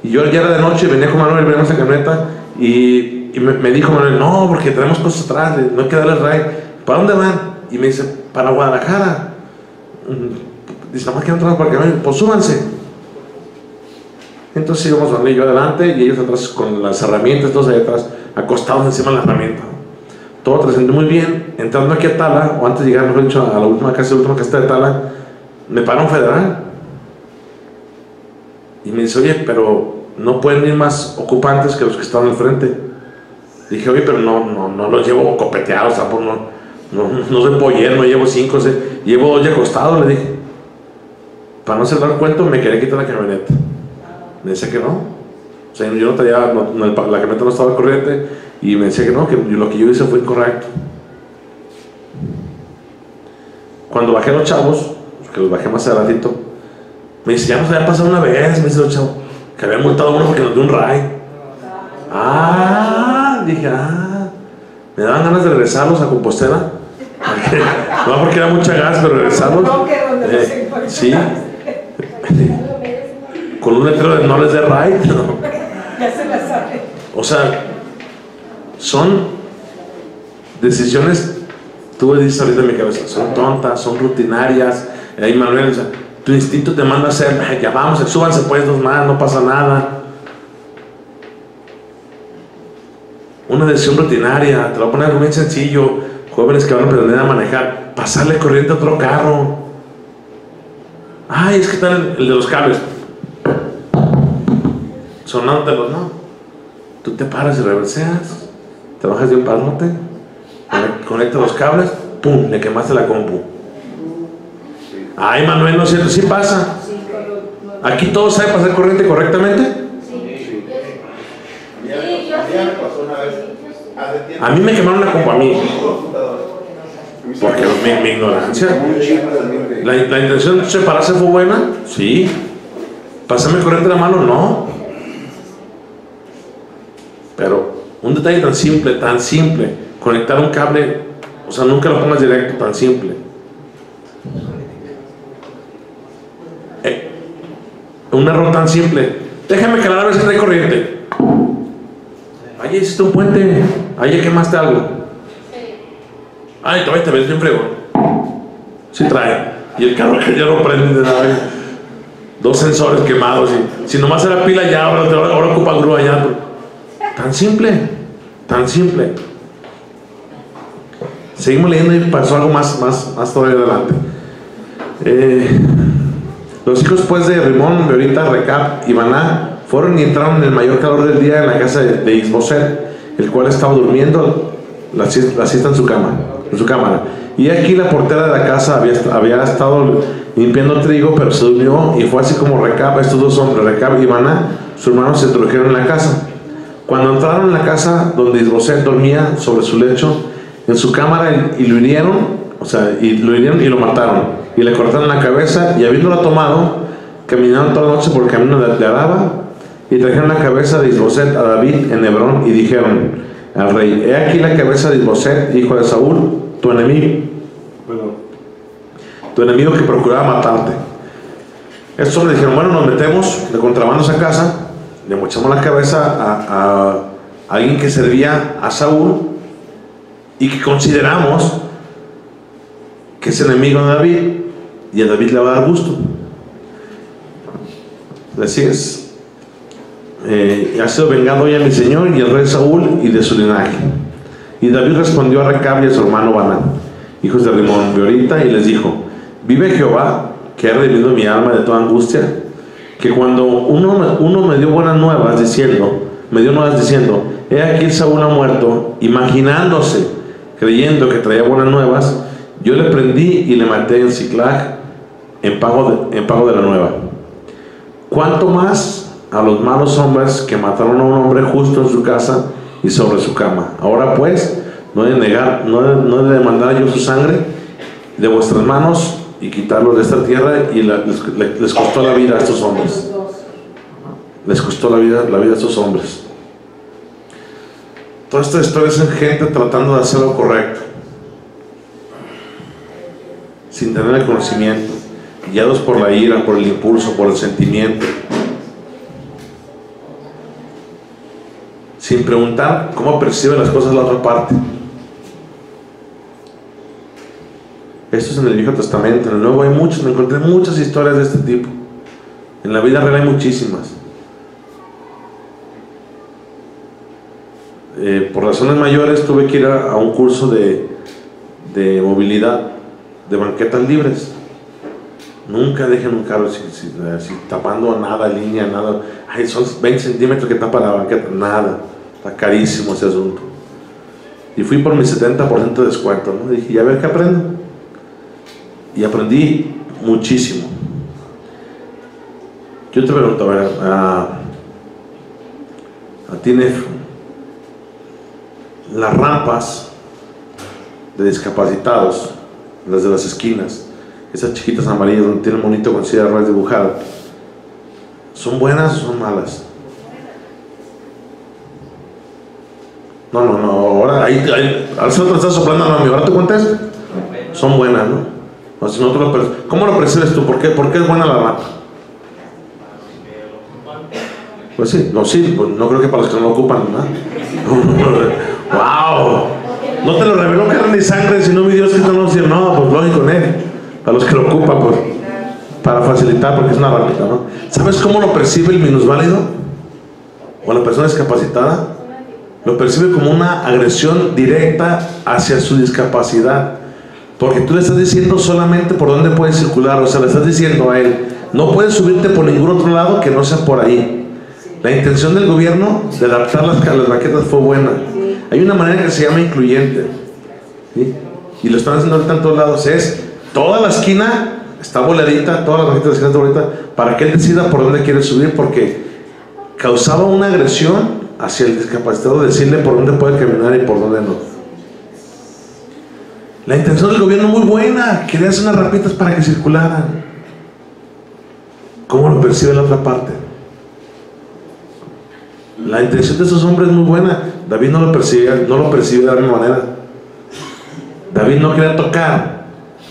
Y yo ya era de noche, venía con Manuel, venía en esa camioneta y, y me, me dijo Manuel, no, porque tenemos cosas atrás, no hay que darle ride. ¿Para dónde van? Y me dice, para Guadalajara. Mm, Dice, nomás quiero entrar para que pues súbanse. Entonces íbamos Manuel y yo adelante y ellos atrás con las herramientas, todos ahí atrás, acostados encima de la herramienta. Todo trascendió muy bien. Entrando aquí a Tala, o antes de llegar, mejor dicho, a la última casa, la última casa de Tala, me para un federal. Y me dice, oye, pero no pueden ir más ocupantes que los que estaban al frente. Dije, oye, pero no, no, no los llevo copeteados, tampoco, no, no, no soy pollero, no llevo cinco, llevo dos ya acostados, le dije. Para no cerrar el cuento, me quería quitar la camioneta. Me decía que no. O sea, yo no traía, no- la camioneta no estaba corriente y me decía que no, que lo que yo hice fue incorrecto. Cuando bajé a los chavos, que los bajé más adelantito, me dice, ya nos había pasado una vez, me dice los chavos, que habían multado a uno porque nos dio un ray. Ah, dije, ah, me daban ganas de regresarlos a Compostela. No porque era mucha gas, pero regresarlos. Eh, sí, con un letrero de no les dé. ¿no? Ya se la sabe. O sea, son decisiones, tú dices ahorita en mi cabeza, son tontas, son rutinarias. Ahí Manuel, o sea, tu instinto te manda a hacer, "Ay, ya vamos, súbanse pues dos más, no pasa nada. Una decisión rutinaria, te lo voy a poner algo bien sencillo. Jóvenes que van a aprender a manejar, pasarle corriente a otro carro. Ay, es que está el, el de los cables. Sonándotelos, no. Tú te paras y reverseas, te bajas de un palote Conecta los cables, ¡pum! Le quemaste la compu. Ay, Manuel, no es cierto, sí pasa. ¿Aquí todo sabe pasar corriente correctamente? A mí me quemaron la compu, a mí. Porque mi, mi ignorancia. La, la intención de separarse fue buena, sí. Pasarme corriente la mano, no. Pero un detalle tan simple, tan simple, conectar un cable, o sea, nunca lo pongas directo, tan simple. Eh, un error tan simple. Déjame calar a ver si trae corriente. Ahí hiciste un puente, ahí quemaste algo. Ay, todavía te ves bien fregón. Sí trae. Y el carro que ya no prende de nada. Dos sensores quemados. Y, si nomás era pila ya, ahora, ahora, ahora ocupa grúa ya. Tan simple. Tan simple. Seguimos leyendo y pasó algo más, más, más todavía adelante. Eh, los hijos pues de Rimón, Beorita, Recap y Baná fueron y entraron en el mayor calor del día en la casa de, de Isboset, el cual estaba durmiendo la, siesta en su cama, en su cámara. Y aquí la portera de la casa había, había estado limpiando trigo, pero se durmió y fue así como Recap, estos dos hombres, Recap y Baná, su hermano se introdujeron en la casa. Cuando entraron en la casa donde Isboset dormía sobre su lecho, en su cámara y lo hirieron, o sea, y lo hirieron y lo mataron. Y le cortaron la cabeza y habiéndola tomado, caminaron toda la noche por el camino de Araba y trajeron la cabeza de Isboset a David en Hebrón y dijeron al rey, he aquí la cabeza de Isboset, hijo de Saúl, tu enemigo, perdón, tu enemigo que procuraba matarte. Estos le dijeron, bueno, nos metemos de contrabando a esa casa, le mochamos la cabeza a, a alguien que servía a Saúl y que consideramos que es enemigo de David y a David le va a dar gusto. Así es. Eh, ha sido vengado ya mi señor y el rey Saúl y de su linaje. Y David respondió a Recab y a su hermano Banán, hijos de Rimón, Beorita, y les dijo: Vive Jehová, que ha redimido mi alma de toda angustia, que cuando uno, uno me dio buenas nuevas diciendo, me dio nuevas diciendo, he aquí Saúl ha muerto, imaginándose, creyendo que traía buenas nuevas, yo le prendí y le maté en Ciclag en pago de, en pago de la nueva. ¿Cuánto más a los malos hombres que mataron a un hombre justo en su casa y sobre su cama? Ahora pues, no he de negar, no he, no he de demandar yo su sangre de vuestras manos y quitarlos de esta tierra y les, le- les costó la vida a estos hombres. Les costó la vida, la vida a estos hombres. Toda esta historia es gente tratando de hacer lo correcto, sin tener el conocimiento, guiados por la ira, por el impulso, por el sentimiento, sin preguntar cómo percibe las cosas la otra parte. Esto es en el Viejo Testamento, en el Nuevo hay muchos, me encontré muchas historias de este tipo. En la vida real hay muchísimas. Eh, por razones mayores tuve que ir a, un curso de, de movilidad, de banquetas libres. Nunca dejen un carro sin- sin- así, tapando nada, línea, nada. Ay, son 20 centímetros que tapa la banqueta, nada. Carísimo ese asunto. Y fui por mi 70% de descuento, ¿no? Dije, ya ver qué aprendo. Y aprendí muchísimo. Yo te pregunto, a ver, a, a las rampas de discapacitados, las de las esquinas, esas chiquitas amarillas donde tiene el monito con silla de ruedas dibujada, ¿son buenas o son malas? No, no, no, ahora ahí, ahí al te estás soplando, no, mi ahora te contestas. Son buenas, ¿no? O tú ¿Cómo lo percibes tú? ¿Por qué, ¿Por qué es buena la rampa? Pues sí, no, sí, pues no creo que para los que no lo ocupan, ¿no? (laughs) ¡Wow! No te lo reveló carne y sangre, sino mi Dios que decía. No, pues lógico, con él. Para los que lo ocupan, pues, para facilitar, porque es una ramita, ¿no? ¿Sabes cómo lo percibe el minusválido? O la persona discapacitada. Lo percibe como una agresión directa hacia su discapacidad. Porque tú le estás diciendo solamente por dónde puede circular, o sea, le estás diciendo a él, no puedes subirte por ningún otro lado que no sea por ahí. La intención del gobierno de adaptar las, las maquetas fue buena. Hay una manera que se llama incluyente. Y lo están haciendo ahorita en todos lados. Es toda la esquina está boleadita, todas las banquitas de la esquina para que él decida por dónde quiere subir, porque causaba una agresión hacia el discapacitado decirle por dónde puede caminar y por dónde no. La intención del gobierno muy buena, quería hacer unas rampitas para que circularan. ¿Cómo lo percibe la otra parte? La intención de esos hombres es muy buena. David no lo percibía, no lo percibe de la misma manera. David no quería tocar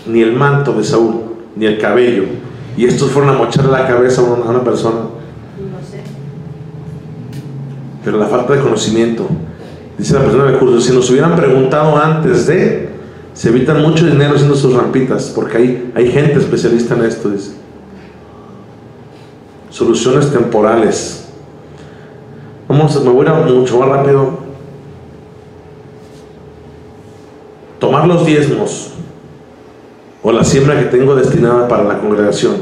ni el manto de Saúl, ni el cabello. Y estos fueron a mocharle la cabeza a una persona. Pero la falta de conocimiento. Dice la persona del curso, si nos hubieran preguntado antes de, se evitan mucho dinero haciendo sus rampitas, porque hay, hay gente especialista en esto, dice. Soluciones temporales. Vamos, me voy a ir mucho más rápido. Tomar los diezmos o la siembra que tengo destinada para la congregación,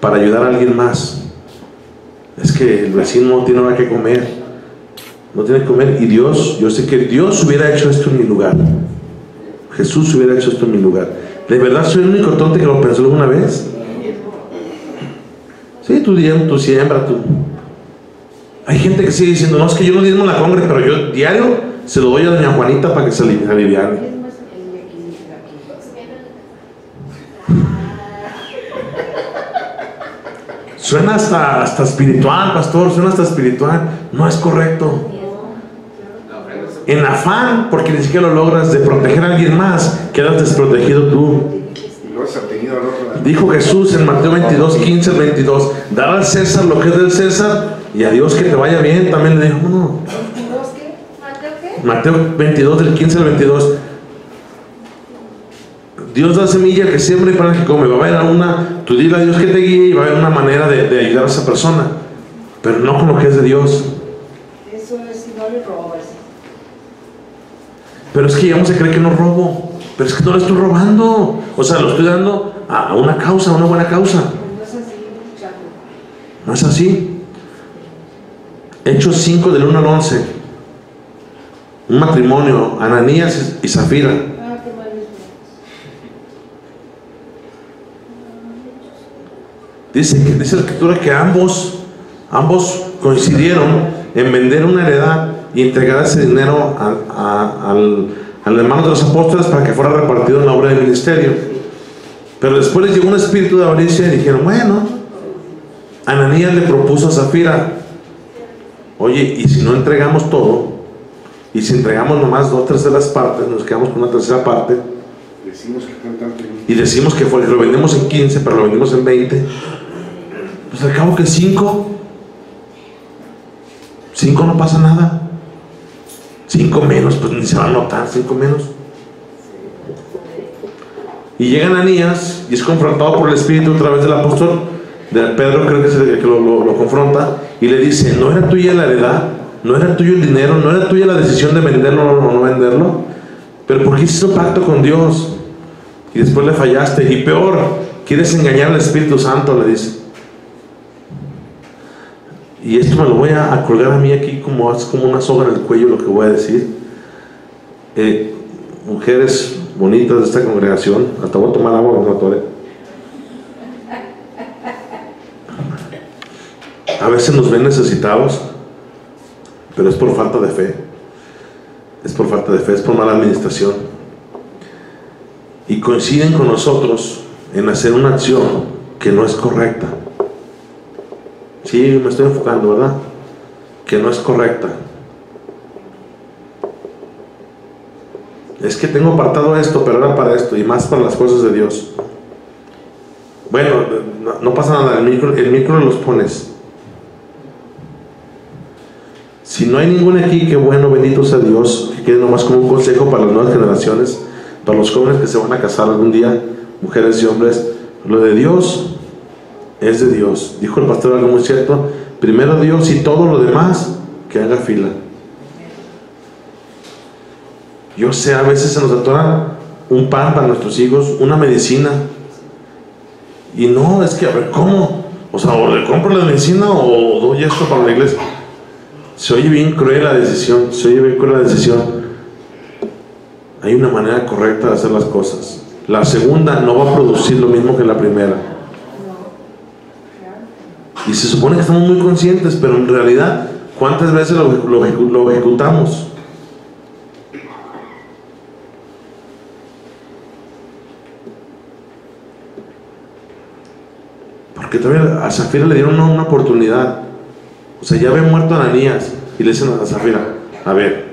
para ayudar a alguien más. Es que el vecino no tiene nada que comer, no tiene que comer y Dios, yo sé que Dios hubiera hecho esto en mi lugar. Jesús hubiera hecho esto en mi lugar. ¿De verdad soy el único tonto que lo pensó alguna vez? Sí, tu siembra, tu... Hay gente que sigue diciendo, no, es que yo no diezmo la congre, pero yo diario se lo doy a doña Juanita para que se alivi- aliviane. Suena hasta, hasta espiritual, pastor, suena hasta espiritual. No es correcto. En afán, porque ni siquiera lo logras de proteger a alguien más, quedas desprotegido tú. Dijo Jesús en Mateo 22, 15 al 22, dar al César lo que es del César y a Dios que te vaya bien. También le dijo, no. ¿Mateo qué? Mateo 22, del 15 al 22. Dios da semilla que siembra y para que come. Va a haber una, tú dile a Dios que te guíe y va a haber una manera de, ayudar a esa persona, pero no con lo que es de Dios. Eso es, le robas. Pero es que llegamos a creer que no robo, pero es que no lo estoy robando. O sea, lo estoy dando a una causa, a una buena causa. No es así. No. Hechos 5 del 1 al 11. Un matrimonio, Ananías y Zafira. Ah. Dice, que, dice la escritura que ambos, ambos coincidieron en vender una heredad y entregar ese dinero a- a- al, al hermano de los apóstoles para que fuera repartido en la obra del ministerio. Pero después les llegó un espíritu de avaricia y dijeron, bueno, Ananías le propuso a Zafira, oye, y si no entregamos todo, y si entregamos nomás dos terceras partes, nos quedamos con una tercera parte, Decimos que y decimos que fue- lo vendemos en 15, pero lo vendimos en 20, pues al cabo que 5, 5 no pasa nada. 5 menos, pues ni se va a notar, 5 menos. Y llega Ananías y es confrontado por el Espíritu a través del apóstol, de Pedro creo que es el que lo, confronta, y le dice, ¿no era tuya la heredad? ¿No era tuyo el dinero? ¿No era tuya la decisión de venderlo o no venderlo? Pero ¿por qué hiciste pacto con Dios? Y después le fallaste. Y peor, quieres engañar al Espíritu Santo, le dice. Y esto me lo voy a, colgar a mí aquí como, como una soga en el cuello lo que voy a decir. Eh, mujeres bonitas de esta congregación, hasta voy a tomar agua, no atore. A veces nos ven necesitados, pero es por falta de fe. Es por falta de fe, es por mala administración y coinciden con nosotros en hacer una acción que no es correcta. Sí, me estoy enfocando, ¿verdad? Que no es correcta. Es que tengo apartado esto, pero era para esto y más para las cosas de Dios. Bueno, no, pasa nada, el micro, el los pones. Si no hay ninguno aquí, qué bueno, bendito sea Dios, que quede nomás como un consejo para las nuevas generaciones, para los jóvenes que se van a casar algún día, mujeres y hombres, lo de Dios es de Dios. Dijo el pastor algo muy cierto, primero Dios y todo lo demás que haga fila. Yo sé, a veces se nos atora un pan para nuestros hijos, una medicina. Y no, es que, a ver, ¿cómo? O sea, o le compro la medicina o doy esto para la iglesia. Se oye bien cruel la decisión, se bien la decisión. Hay una manera correcta de hacer las cosas. La segunda no va a producir lo mismo que la primera. Y se supone que estamos muy conscientes, pero en realidad, ¿cuántas veces lo, lo, lo ejecutamos? Porque también a Zafira le dieron una, una oportunidad. O sea, ya había muerto Ananías y le dicen a Zafira, a ver,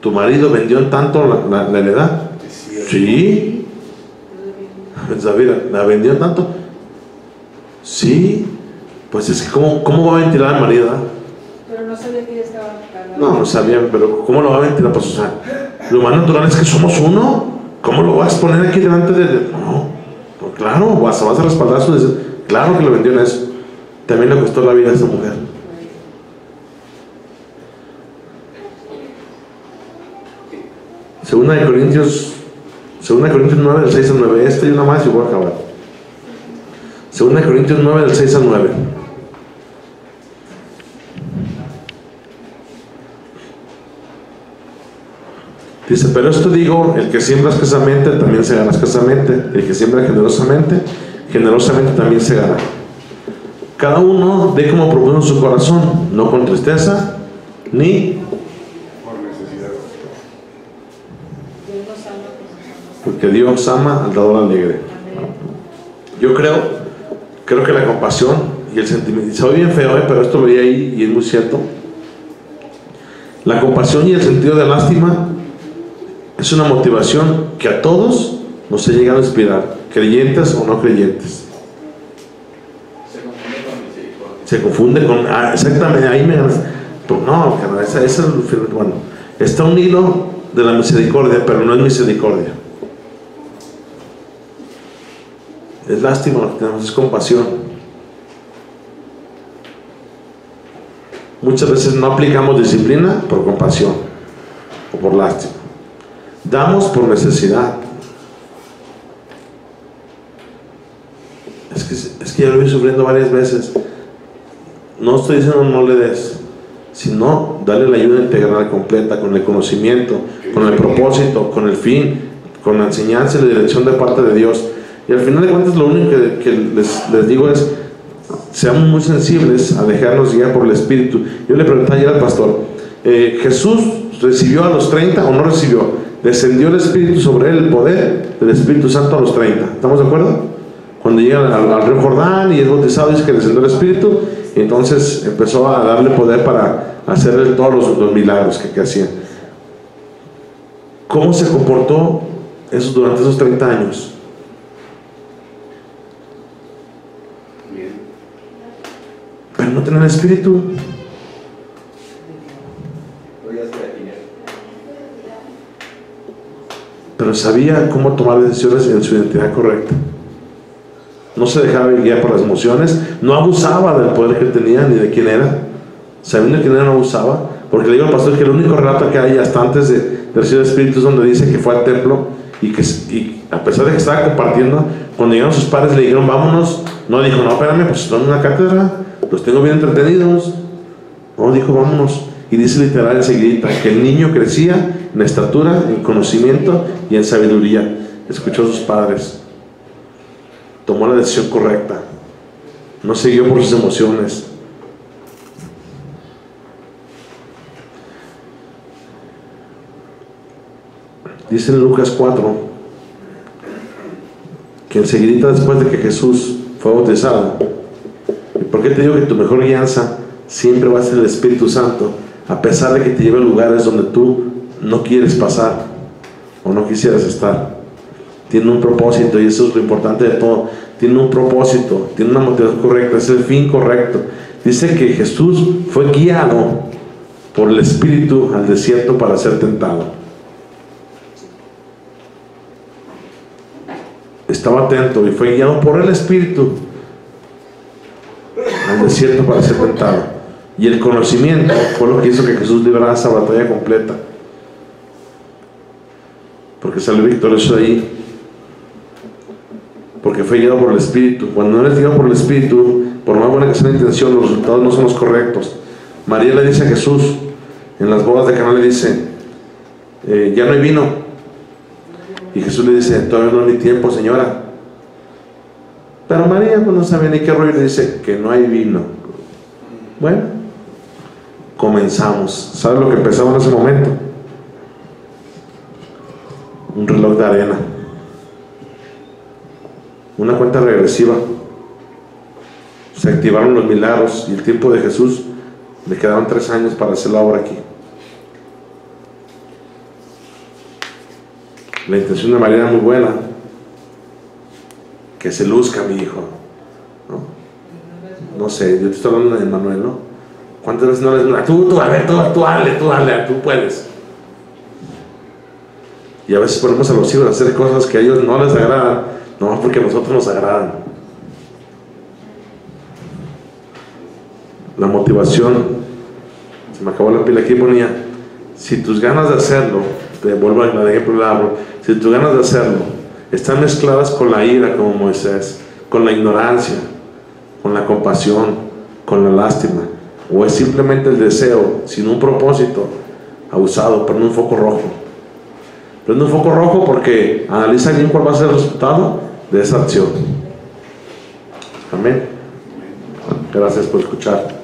¿tu marido vendió en tanto la, la- la heredad? Sí. (laughs) Zafira, ¿la vendió en tanto? Sí. Pues es que, ¿cómo, cómo va a ventilar ah? Pero no sabía que ella estaba. No, no sabían, pero ¿cómo lo va a ventilar? Pues, o sea, lo más natural es que somos uno. ¿Cómo lo vas a poner aquí delante de.? No, pues claro, vas, vas a respaldar su. des- Claro que lo vendió en eso. También le costó la vida a esa mujer. Segunda de Corintios, segunda de Corintios 9, del 6 al 9. Este y una más y voy a acabar. Segunda Corintios 9, del 6 al 9. Dice, pero esto digo, el que siembra escasamente también se gana escasamente, el que siembra generosamente, generosamente también se gana. Cada uno dé como propuso en su corazón, no con tristeza, ni Por necesidad. Porque Dios ama al dador alegre. Yo creo, creo que la compasión y el sentimiento, se oye bien feo, ¿eh? pero esto lo vi ahí y es muy cierto. La compasión y el sentido de lástima es una motivación que a todos nos ha llegado a inspirar, creyentes o no creyentes. Se confunde con misericordia. Se confunde con, ah, exactamente, ahí me. Pero no, esa, esa bueno, está un hilo de la misericordia, pero no es misericordia. Es lástima lo que tenemos, es compasión. Muchas veces no aplicamos disciplina por compasión o por lástima. Damos por necesidad. Es que, es que yo lo voy sufriendo varias veces. No estoy diciendo no le des, sino darle la ayuda integral completa con el conocimiento, con el propósito, con el fin, con la enseñanza y la dirección de parte de Dios. Y al final de cuentas lo único que, les, les digo es, seamos muy sensibles a dejarnos guiar por el Espíritu. Yo le pregunté ayer al pastor, eh, ¿Jesús recibió a los 30 o no recibió? Descendió el Espíritu sobre él, el poder del Espíritu Santo a los 30. ¿Estamos de acuerdo? Cuando llega al, río Jordán y es bautizado, dice que descendió el Espíritu, y entonces empezó a darle poder para hacerle todos los, milagros que, que hacía. ¿Cómo se comportó eso durante esos 30 años? Bien. No tenía el Espíritu. Pero sabía cómo tomar decisiones en su identidad correcta. No se dejaba guiar por las emociones, no abusaba del poder que tenía ni de quién era. Sabiendo quién era, no abusaba. Porque le digo al pastor que el único relato que hay hasta antes de, de recibir Espíritu es donde dice que fue al templo y que a pesar de que estaba compartiendo, cuando llegaron sus padres le dijeron vámonos, no dijo, no, espérame, pues están en una cátedra, los tengo bien entretenidos. No, dijo, vámonos. Y dice literal enseguida que el niño crecía en estatura, en conocimiento y en sabiduría. Escuchó a sus padres. Tomó la decisión correcta. No siguió por sus emociones. Dice en Lucas 4 que enseguida después de que Jesús fue bautizado, ¿y por qué te digo que tu mejor guianza siempre va a ser el Espíritu Santo, a pesar de que te lleve a lugares donde tú no quieres pasar o no quisieras estar? Tiene un propósito y eso es lo importante de todo. Tiene un propósito, tiene una motivación correcta, es el fin correcto. Dice que Jesús fue guiado por el Espíritu al desierto para ser tentado. Estaba atento y fue guiado por el Espíritu desierto para ser tentado. Y el conocimiento fue lo que hizo que Jesús librara esa batalla completa. Porque salió victorioso de ahí. Porque fue guiado por el Espíritu. Cuando no eres guiado por el Espíritu, por más buena que sea la intención, los resultados no son los correctos. María le dice a Jesús, en las bodas de Cana le dice, eh, ya no hay vino. Y Jesús le dice, todavía no hay tiempo, señora. Pero María pues, no sabía ni qué rollo, le dice que no hay vino. Bueno, comenzamos. ¿Sabes lo que empezamos en ese momento? Un reloj de arena. Una cuenta regresiva. Se activaron los milagros y el tiempo de Jesús le quedaban tres años para hacer la obra aquí. La intención de María era muy buena. Que se luzca mi hijo. No, sé, yo te estoy hablando de Manuel, ¿no? ¿Cuántas veces no les tú, tú, a ver, tú, tú dale, tú dale, tú puedes? Y a veces ponemos a los hijos a hacer cosas que a ellos no les agradan, no porque a nosotros nos agradan. La motivación, se me acabó la pila aquí, ponía, si tus ganas de hacerlo, te vuelvo al ejemplo del árbol, si tus ganas de hacerlo están mezcladas con la ira como Moisés, con la ignorancia, con la compasión, con la lástima, o es simplemente el deseo sin un propósito, abusado, prende un foco rojo. Prende un foco rojo porque analiza bien cuál va a ser el resultado de esa acción. Amén. Gracias por escuchar.